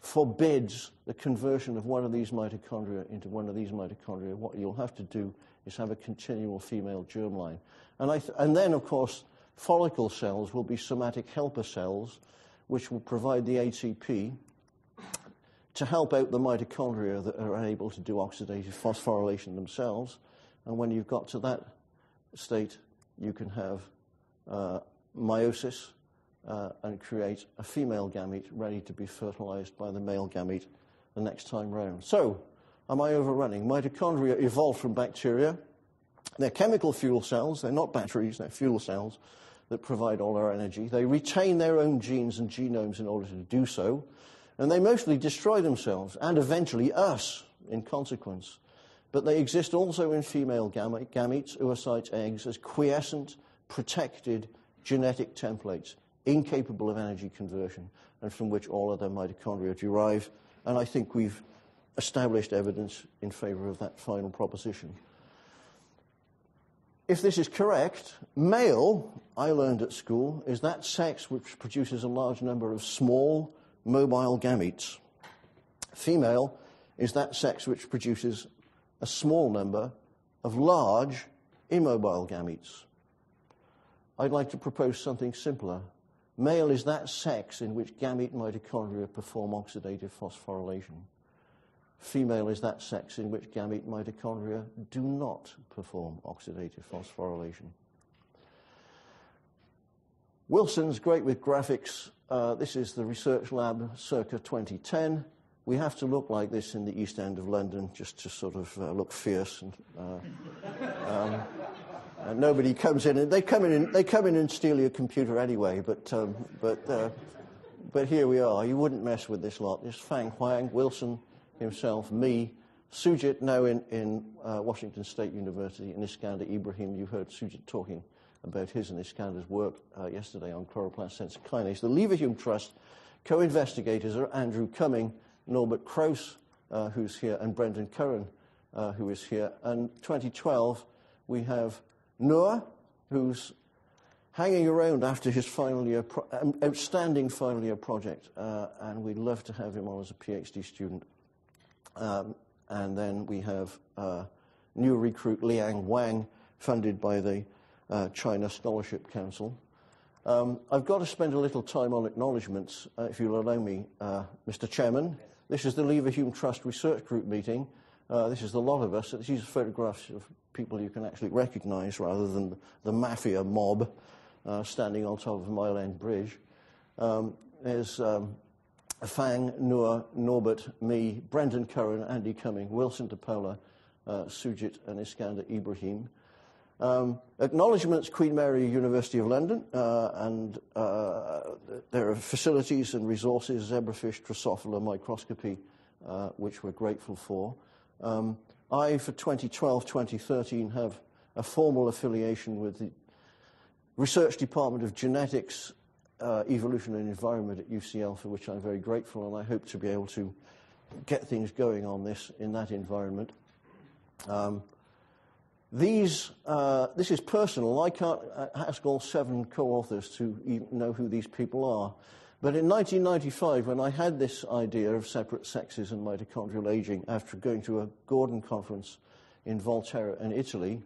forbids the conversion of one of these mitochondria into one of these mitochondria. What you'll have to do is have a continual female germline. And, and then, of course, follicle cells will be somatic helper cells, which will provide the ATP to help out the mitochondria that are able to do oxidative phosphorylation themselves. And when you've got to that state, you can have uh, meiosis uh, and create a female gamete ready to be fertilized by the male gamete the next time round. So, am I overrunning? Mitochondria evolved from bacteria. They're chemical fuel cells, they're not batteries, they're fuel cells that provide all our energy. They retain their own genes and genomes in order to do so, and they mostly destroy themselves and eventually us in consequence but they exist also in female gametes, oocytes, eggs, as quiescent, protected genetic templates, incapable of energy conversion, and from which all other mitochondria derive. And I think we've established evidence in favor of that final proposition. If this is correct, male, I learned at school, is that sex which produces a large number of small, mobile gametes. Female is that sex which produces a small number of large immobile gametes. I'd like to propose something simpler. Male is that sex in which gamete mitochondria perform oxidative phosphorylation. Female is that sex in which gamete mitochondria do not perform oxidative phosphorylation. Wilson's great with graphics. Uh, this is the research lab circa 2010 we have to look like this in the East End of London just to sort of uh, look fierce. And, uh, um, and nobody comes in, and they come in, and, they come in and steal your computer anyway. But um, but uh, but here we are. You wouldn't mess with this lot. There's Fang Huang, Wilson himself, me, Sujit now in in uh, Washington State University, and Iskander Ibrahim. You heard Sujit talking about his and Iskander's work uh, yesterday on chloroplast sensor kinase. The Leverhulme Trust co-investigators are Andrew Cumming Norbert Kraus, uh, who's here, and Brendan Curran, uh, who is here. And 2012, we have Noor, who's hanging around after his final year, pro- um, outstanding final year project, uh, and we'd love to have him on as a PhD student. Um, and then we have uh, new recruit Liang Wang, funded by the uh, China Scholarship Council. Um, I've got to spend a little time on acknowledgements, uh, if you'll allow me, Mr. Chairman. This is the Leverhulme Trust Research Group meeting. Uh, this is the lot of us. These are photographs of people you can actually recognise rather than the mafia mob uh, standing on top of Mile End Bridge. Um, there's um, Fang, Noor, Norbert, me, Brendan Curran, Andy Cumming, Wilson de Paula, uh, Sujit, and Iskander Ibrahim. Um, acknowledgements, Queen Mary University of London, uh, and uh, there are facilities and resources, zebrafish, Drosophila microscopy, uh, which we're grateful for. Um, I, for 2012-2013, have a formal affiliation with the Research Department of Genetics, uh, Evolution and Environment at UCL, for which I'm very grateful, and I hope to be able to get things going on this in that environment. Um, these, uh, this is personal. I can't ask all seven co-authors to know who these people are. But in 1995, when I had this idea of separate sexes and mitochondrial aging after going to a Gordon conference in Volterra in Italy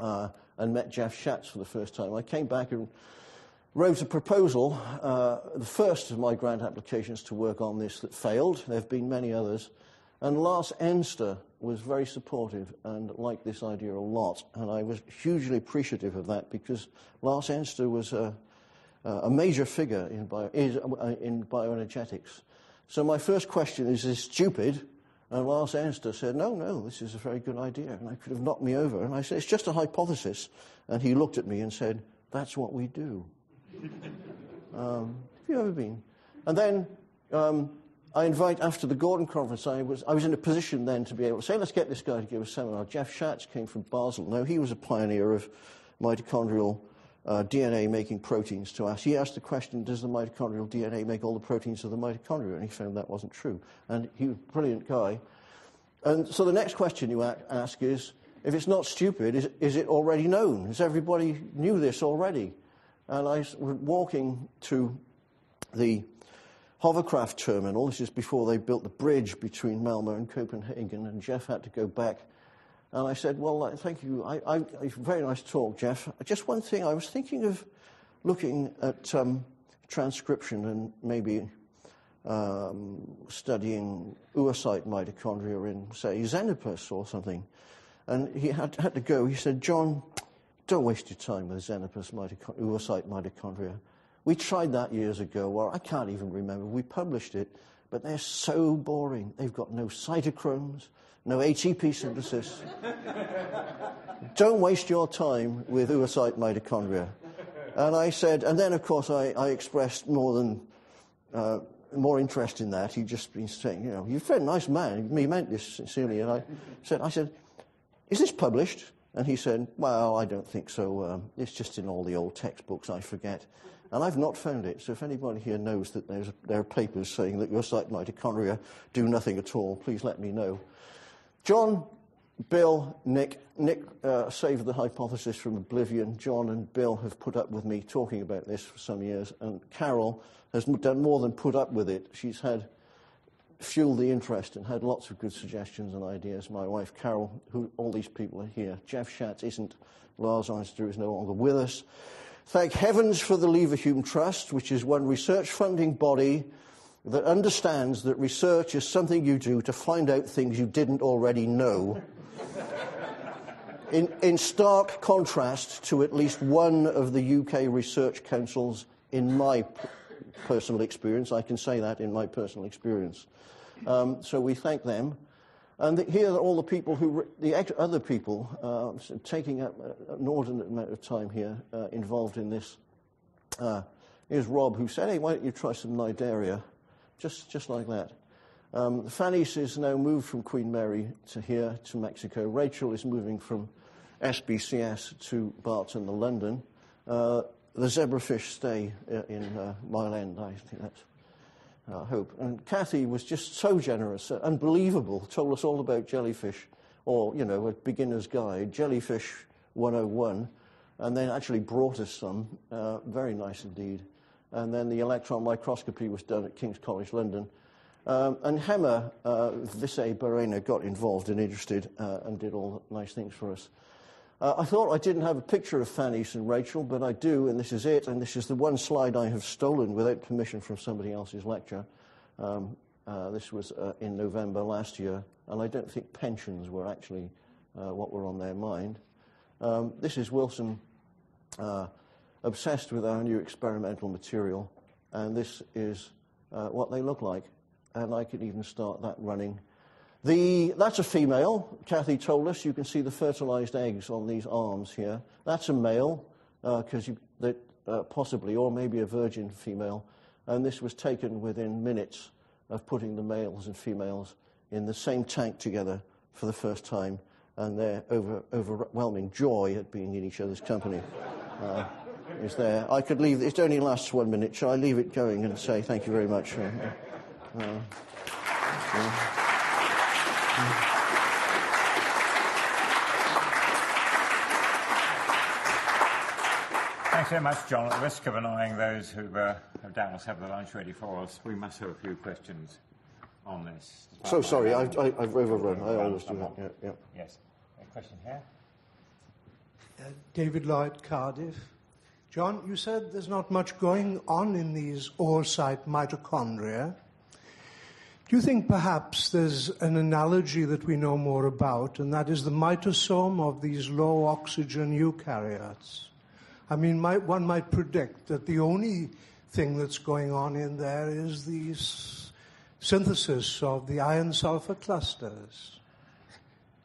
uh, and met Jeff Schatz for the first time, I came back and wrote a proposal, uh, the first of my grant applications to work on this that failed. There have been many others. And Lars Ernster was very supportive and liked this idea a lot. And I was hugely appreciative of that because Lars Ernster was a, a major figure in, bio, uh, in bioenergetics. So my first question is, is stupid? And Lars Ernster said, no, no, this is a very good idea. And I could have knocked me over. And I said, it's just a hypothesis. And he looked at me and said, that's what we do. um, have you ever been? And then um, I invite, after the Gordon conference, I was, I was in a position then to be able to say, let's get this guy to give a seminar. Jeff Schatz came from Basel. Now, he was a pioneer of mitochondrial uh, DNA making proteins to us. He asked the question, does the mitochondrial DNA make all the proteins of the mitochondria? And he found that wasn't true. And he was a brilliant guy. And so the next question you ask is, if it's not stupid, is, is it already known? Has everybody knew this already? And I was walking to the hovercraft terminal. This is before they built the bridge between Malmo and Copenhagen, and Jeff had to go back. And I said, Well, thank you. I, I, very nice talk, Jeff. Just one thing, I was thinking of looking at um, transcription and maybe um, studying oocyte mitochondria in, say, Xenopus or something. And he had, had to go. He said, John, don't waste your time with Xenopus mitochondria, oocyte mitochondria. We tried that years ago, or I can't even remember. We published it, but they're so boring. They've got no cytochromes, no ATP synthesis. Don't waste your time with oocyte mitochondria. And I said, and then of course I, I expressed more than uh, more interest in that. He'd just been saying, you know, you're a very nice man. He meant this sincerely. And I said, I said, is this published? And he said, well, I don't think so. Um, it's just in all the old textbooks. I forget. And I've not found it. So if anybody here knows that there are papers saying that oocyte mitochondria do nothing at all, please let me know. John, Bill, Nick, Nick uh, saved the hypothesis from oblivion. John and Bill have put up with me talking about this for some years. And Carol has done more than put up with it. She's had fueled the interest and had lots of good suggestions and ideas. My wife, Carol, who all these people are here. Jeff Schatz isn't. Lars Ernster is no longer with us. Thank heavens for the Leverhulme Trust, which is one research funding body that understands that research is something you do to find out things you didn't already know. in, in stark contrast to at least one of the UK research councils in my personal experience. I can say that in my personal experience. Um, so we thank them. And the, here are all the people who, the other people, uh, taking up an inordinate amount of time here uh, involved in this. Uh, here's Rob, who said, hey, why don't you try some Cnidaria? Just, just like that. Um, Fanis is now moved from Queen Mary to here, to Mexico. Rachel is moving from SBCS to Barton, the London. Uh, the zebrafish stay uh, in uh, Mile End, I think that's uh, hope. And Kathy was just so generous, uh, unbelievable, told us all about jellyfish, or, you know, a beginner's guide, Jellyfish 101, and then actually brought us some. Uh, very nice indeed. And then the electron microscopy was done at King's College London. Um, and Gema uh, Barrena got involved and interested uh, and did all nice things for us. Uh, I thought I didn't have a picture of Fanis and Rachel, but I do, and this is it. And this is the one slide I have stolen without permission from somebody else's lecture. Um, uh, this was uh, in November last year, and I don't think pensions were actually uh, what were on their mind. Um, this is Wilson uh, obsessed with our new experimental material, and this is uh, what they look like. And I could even start that running the, that's a female. Kathy told us you can see the fertilized eggs on these arms here. That's a male, because uh, uh, possibly, or maybe a virgin female. And this was taken within minutes of putting the males and females in the same tank together for the first time, and their over, overwhelming joy at being in each other's company uh, is there. I could leave, it only lasts one minute. Shall I leave it going and say thank you very much? Uh, uh Thanks very much, John. At the risk of annoying those who uh, have doubtless have the lunch ready for us, we must have a few questions on this. So sorry, I've, I, I've overrun. I always do that. Yeah, yeah. Yes. A question here? Uh, David Lloyd, Cardiff. John, you said there's not much going on in these oocyte mitochondria. Do you think perhaps there's an analogy that we know more about, and that is the mitosome of these low oxygen eukaryotes? I mean, might, one might predict that the only thing that's going on in there is the synthesis of the iron sulfur clusters.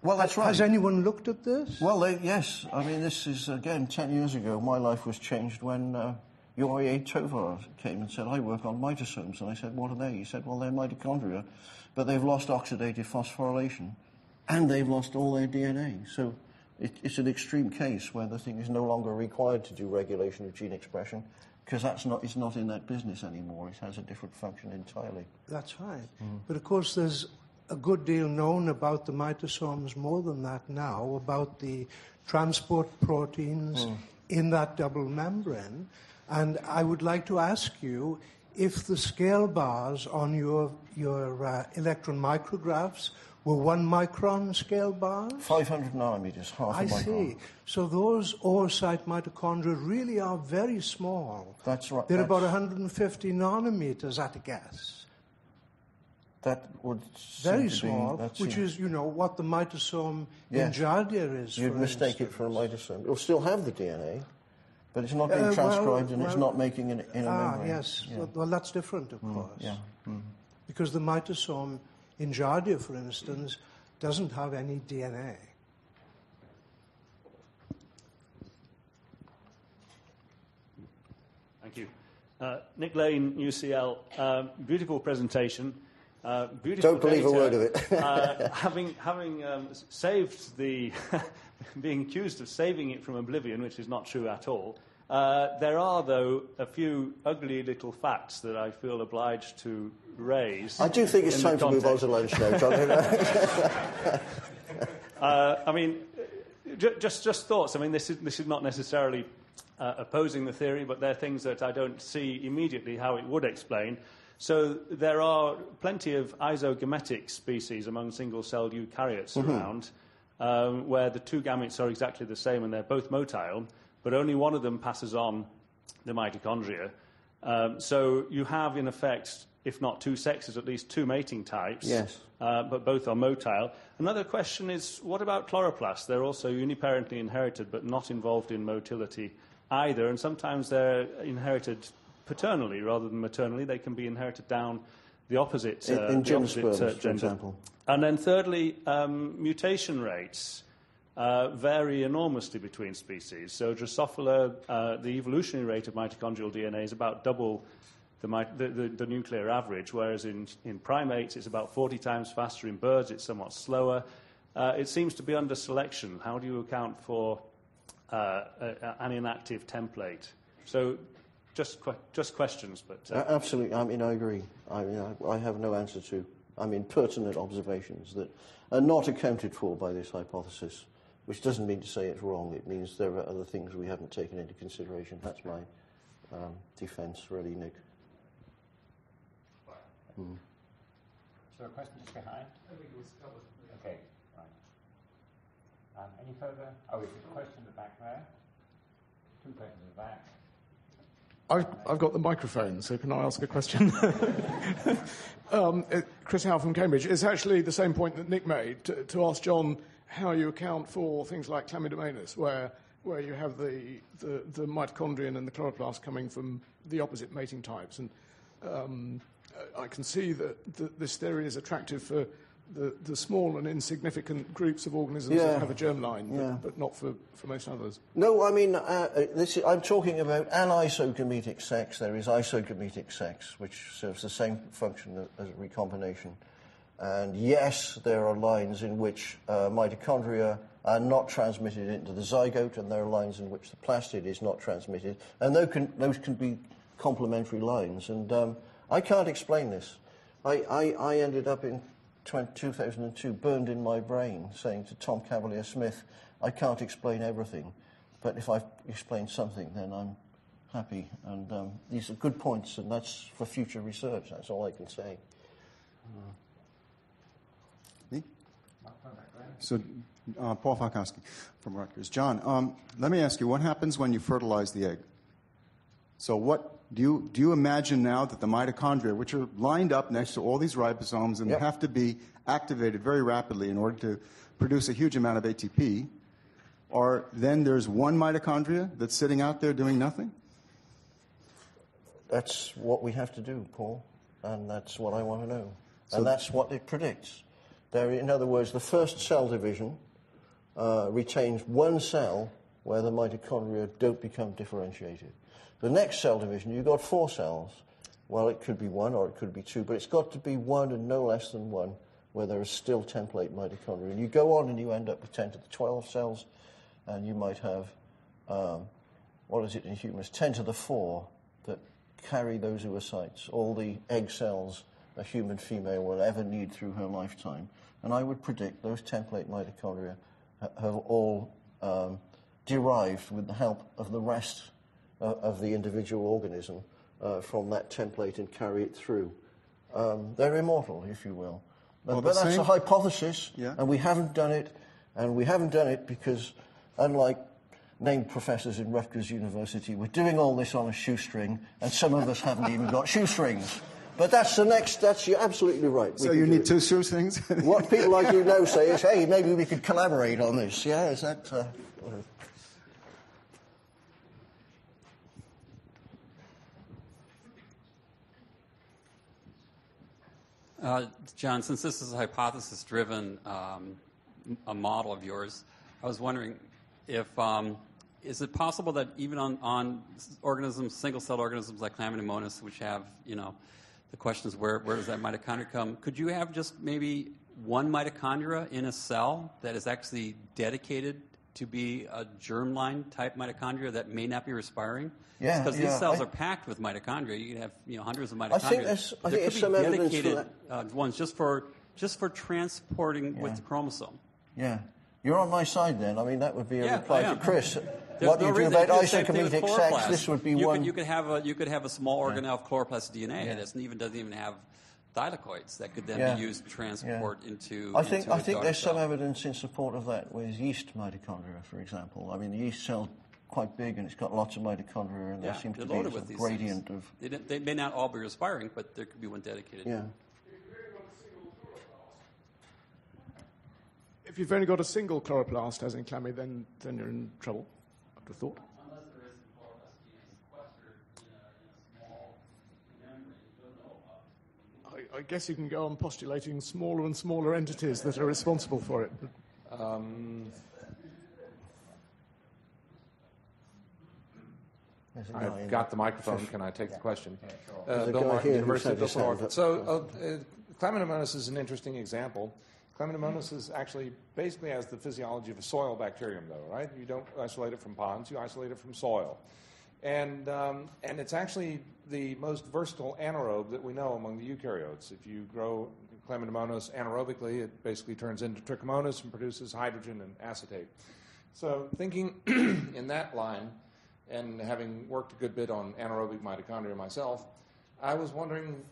Well, that's right. Has anyone looked at this? Well, they, yes. I mean, this is, again, 10 years ago. My life was changed when uh, Uriye Tovar came and said, I work on mitosomes. And I said, what are they? He said, well, they're mitochondria, but they've lost oxidative phosphorylation and they've lost all their DNA. So it, it's an extreme case where the thing is no longer required to do regulation of gene expression because that's not, it's not in that business anymore. It has a different function entirely. That's right. Mm-hmm. But of course, there's a good deal known about the mitosomes more than that now, about the transport proteins mm. in that double membrane. And I would like to ask you if the scale bars on your, your uh, electron micrographs were one micron scale bars. 500 nanometers, half a I micron. I see. So those oocyte mitochondria really are very small. That's right. They're about 150 nanometers at a guess. That would seem Very to be- small, which is, you know, what the mitosome Yes. in Giardia is. You'd mistake it for a instance. mitosome. It'll still have the DNA, but it's not being Uh, well- transcribed and it's not making an inner Ah, membrane. yes. Yeah. Mm, Well, well, that's different, of course. yeah. Because the mitosome in Giardia, for instance, doesn't have any DNA. Thank you. Uh, Nick Lane, UCL. Um, beautiful presentation. Uh, beautiful Don't believe a word of it. uh, having having um, saved the, being accused of saving it from oblivion, which is not true at all. Uh, there are, though, a few ugly little facts that I feel obliged to raise. I do think it's time to move on to lunch now, John. Uh, I mean, ju- just, just thoughts. I mean, this is, this is not necessarily uh, opposing the theory, but they're things that I don't see immediately how it would explain. So there are plenty of isogametic species among single-celled eukaryotes around, um, where the two gametes are exactly the same and they're both motile, but only one of them passes on the mitochondria. Um, so you have, in effect, if not two sexes, at least two mating types Yes. uh, but both are motile. Another question is, what about chloroplasts? They're also uniparentally inherited, but not involved in motility either, and sometimes they're inherited paternally rather than maternally. They can be inherited down the opposite, In- uh, in the opposite uh, for example. And then thirdly, um, mutation rates uh, vary enormously between species. So Drosophila, uh, the evolutionary rate of mitochondrial DNA is about double the, the, the, the nuclear average, whereas in, in primates it's about 40 times faster. In birds it's somewhat slower. Uh, it seems to be under selection. How do you account for uh, a, an inactive template? So just, que- just questions, but... Uh, A- Absolutely. I mean, I agree. I mean, I, I have no answer to. I mean, pertinent observations that are not accounted for by this hypothesis, which doesn't mean to say it's wrong. It means there are other things we haven't taken into consideration. That's my um, defence, really, Nick. So a question just behind? Okay, right. Um, any further? Oh, is there a question at the back there? Two questions at the back. I've, I've got the microphone, so can I ask a question? um, uh, Chris Howe from Cambridge. It's actually the same point that Nick made to, to ask John how you account for things like chlamydomonas, where, where you have the, the, the mitochondrion and the chloroplast coming from the opposite mating types. And um, I can see that th- this theory is attractive for the, the small and insignificant groups of organisms Yeah. that have a germline, but, Yeah. but not for, for most others. No, I mean, uh, uh, this is, I'm talking about anisogametic sex. There is isogametic sex, which serves the same function as recombination. And yes, there are lines in which uh, mitochondria are not transmitted into the zygote, and there are lines in which the plastid is not transmitted. And those can, those can be complementary lines. And um, I can't explain this. I, I, I ended up in 2002 burned in my brain, saying to Tom Cavalier Smith, I can't explain everything, but if I've explained something, then I'm happy. And um, these are good points, and that's for future research. That's all I can say. Me? So, uh, Paul Falkowski from Rutgers. John, um, let me ask you, what happens when you fertilize the egg? So, what do you do? You imagine now that the mitochondria, which are lined up next to all these ribosomes and Yep. have to be activated very rapidly in order to produce a huge amount of ATP, or then there's one mitochondria that's sitting out there doing nothing? That's what we have to do, Paul, and that's what I want to know. So- and that's what it predicts. There, in other words, the first cell division uh, retains one cell where the mitochondria don't become differentiated. The next cell division, you've got four cells. Well, it could be one or it could be two, but it's got to be one and no less than one where there is still template mitochondria. And you go on and you end up with 10 to the 12 cells, and you might have, um, what is it in humans, 10 to the 4 that carry those oocytes, all the egg cells a human female will ever need through her lifetime. And I would predict those template mitochondria have all um, derived with the help of the rest uh, of the individual organism uh, from that template and carry it through. Um, they're immortal, if you will. But, Well, but that's same- a hypothesis, Yeah. and we haven't done it, and we haven't done it because, unlike named professors in Rutgers University, we're doing all this on a shoestring, and some of us haven't even got shoestrings. But that's the next. That's you're absolutely right. We So you need it. two shoestrings? What people like you now say is, "Hey, maybe we could collaborate on this." Yeah, is that? Uh, Uh, John, since this is a hypothesis driven um, a model of yours, I was wondering if um, is it possible that even on, on organisms, single celled organisms like Chlamydomonas, which have, you know, the question is where, where does that mitochondria come? Could you have just maybe one mitochondria in a cell that is actually dedicated to be a germline type mitochondria that may not be respiring? Yeah, Because yeah, these cells I- are packed with mitochondria. You can have you know hundreds of mitochondria. I think there's- I There think could be some evidence for dedicated uh, ones just for just for transporting with the chromosome. yeah, you're on my side then. I mean, that would be a Yeah, reply to. Chris. There's what no you do about to do the same thing sex? This would be you one. Could, you could have a you could have a small organelle of chloroplast DNA that doesn't even doesn't even have thylakoids that could then Yeah. be used to transport into. I think into I a think daughter there's some evidence in support of that with yeast mitochondria, for example. I mean, the yeast cell's quite big and it's got lots of mitochondria, and Yeah, there seems to be a with these gradient things. of They, they may not all be respiring, but there could be one dedicated. yeah. If you've only got a single chloroplast, as in chlamydia, then, then you're in trouble, I would have thought. Unless there is chloroplast DNA sequestered in a, in a small membrane you don't know about. I, I guess you can go on postulating smaller and smaller entities that are responsible for it. There's a guy in I've got the microphone. Can I take the question? There's Uh, Bill Martin, University of his Bill hand Martin. up. So, uh, uh, Chlamydomonas is an interesting example. Chlamydomonas is actually basically has the physiology of a soil bacterium, though, right? You don't isolate it from ponds; you isolate it from soil, and um, and it's actually the most versatile anaerobe that we know among the eukaryotes. If you grow Chlamydomonas anaerobically, it basically turns into Trichomonas and produces hydrogen and acetate. So, thinking in that line, and having worked a good bit on anaerobic mitochondria myself, I was wondering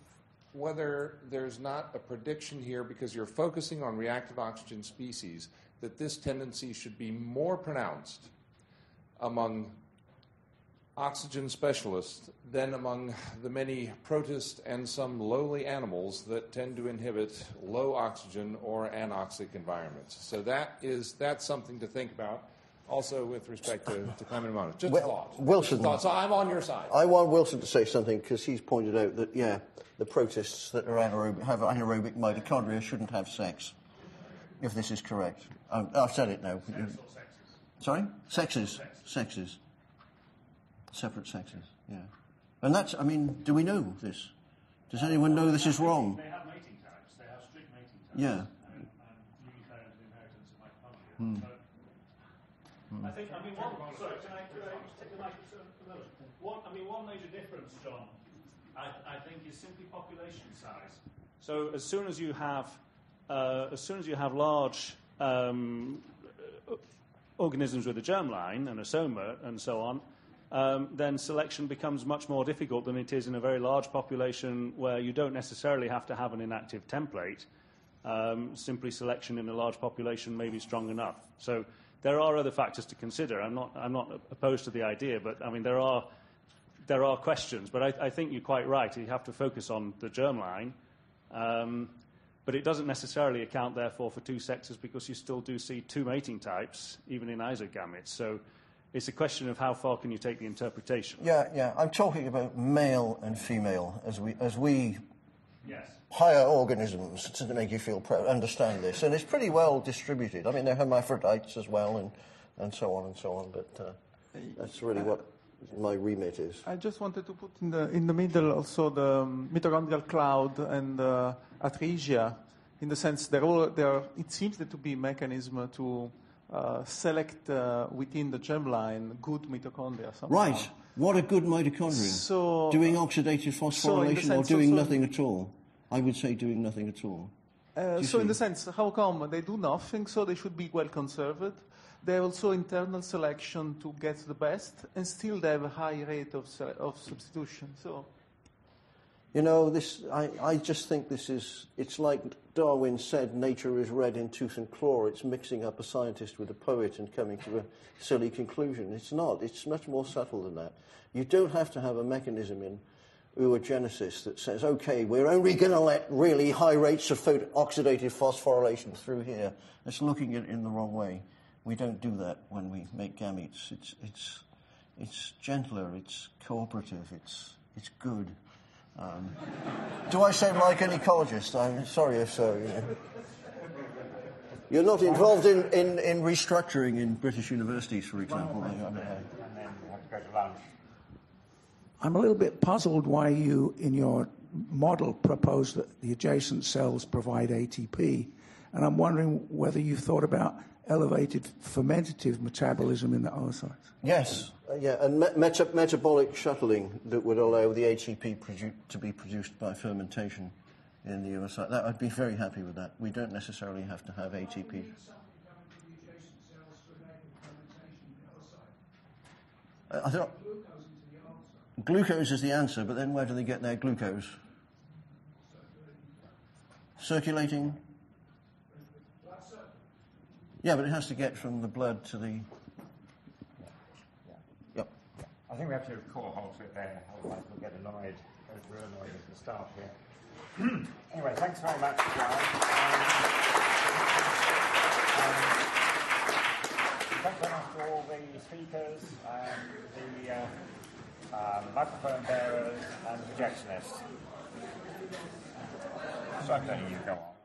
whether there's not a prediction here because you're focusing on reactive oxygen species that this tendency should be more pronounced among oxygen specialists than among the many protist and some lowly animals that tend to inhibit low oxygen or anoxic environments. So that is that's something to think about. Also, with respect to, to Chlamydomonas, just Well, a thought. Wilson- Just thought. So I'm on your side. I want Wilson to say something because he's pointed out that yeah, the protists that are anaerobic, have anaerobic mitochondria shouldn't have sex. If this is correct, um, I've said it now. Sorry, sexes, sexes, separate sexes. Yeah, and that's. I mean, do we know this? Does anyone know this is wrong? They have mating types. They have strict mating types. Yeah. And, and nuclear inheritance of mitochondria. So, I think, I mean, one, sorry, can I, can I just take the microphone for a moment? One, I mean, one major difference, John, I, I think is simply population size. So as soon as you have uh, as soon as you have large um, organisms with a germline and a soma and so on, um, then selection becomes much more difficult than it is in a very large population where you don't necessarily have to have an inactive template. Um, simply selection in a large population may be strong enough. So there are other factors to consider. I'm not, I'm not opposed to the idea, but I mean, there are, there are questions. But I, I think you're quite right. You have to focus on the germline. Um, but it doesn't necessarily account, therefore, for two sexes because you still do see two mating types, even in isogametes. So it's a question of how far can you take the interpretation. Yeah, yeah. I'm talking about male and female as we, as we Yes. higher organisms to make you feel proud, understand this. And it's pretty well distributed. I mean, they're hermaphrodites as well and, and so on and so on. But uh, that's really what my remit is. I just wanted to put in the, in the middle also the um, mitochondrial cloud and uh, atresia, in the sense there are, there are, it seems there to be a mechanism to uh, select uh, within the germline good mitochondria. Somehow. Right. What a good mitochondria? So- doing oxidative So in the phosphorylation or sense doing also- nothing at all. I would say doing nothing at all. Uh, so, in the sense, how come they do nothing? So they should be well conserved. They have also internal selection to get the best, and still they have a high rate of, of substitution. So You know, this, I, I just think this is, it's like Darwin said, nature is red in tooth and claw. It's mixing up a scientist with a poet and coming to a silly conclusion. It's not. It's much more subtle than that. You don't have to have a mechanism in oogenesis that says, okay, we're only going to let really high rates of oxidative phosphorylation through here. That's looking at it in the wrong way. We don't do that when we make gametes. It's, it's, it's gentler, it's cooperative, it's, it's good. Um, do I sound like an ecologist? I'm sorry if so. You know. You're not involved in, in, in restructuring in British universities, for example. I mean, uh, And then we have to go to lunch. I'm a little bit puzzled why you, in your model, propose that the adjacent cells provide ATP. And I'm wondering whether you've thought about elevated fermentative metabolism in the oocytes. Yes, uh, yeah, and me- meta- metabolic shuttling that would allow the ATP produ- to be produced by fermentation in the oocyte. That I'd be very happy with that. We don't necessarily have to have ATP. I thought glucose is the answer, but then where do they get their glucose? Circulating. Yeah, but it has to get from the blood to the. Yep. I think we have to call a halt to it there, otherwise we'll get annoyed. We're annoyed at the start here. anyway, thanks very much, John. Um, um, thanks very much to all the speakers, and the uh, um, microphone bearers, and the projectionists. So I'm letting you go on.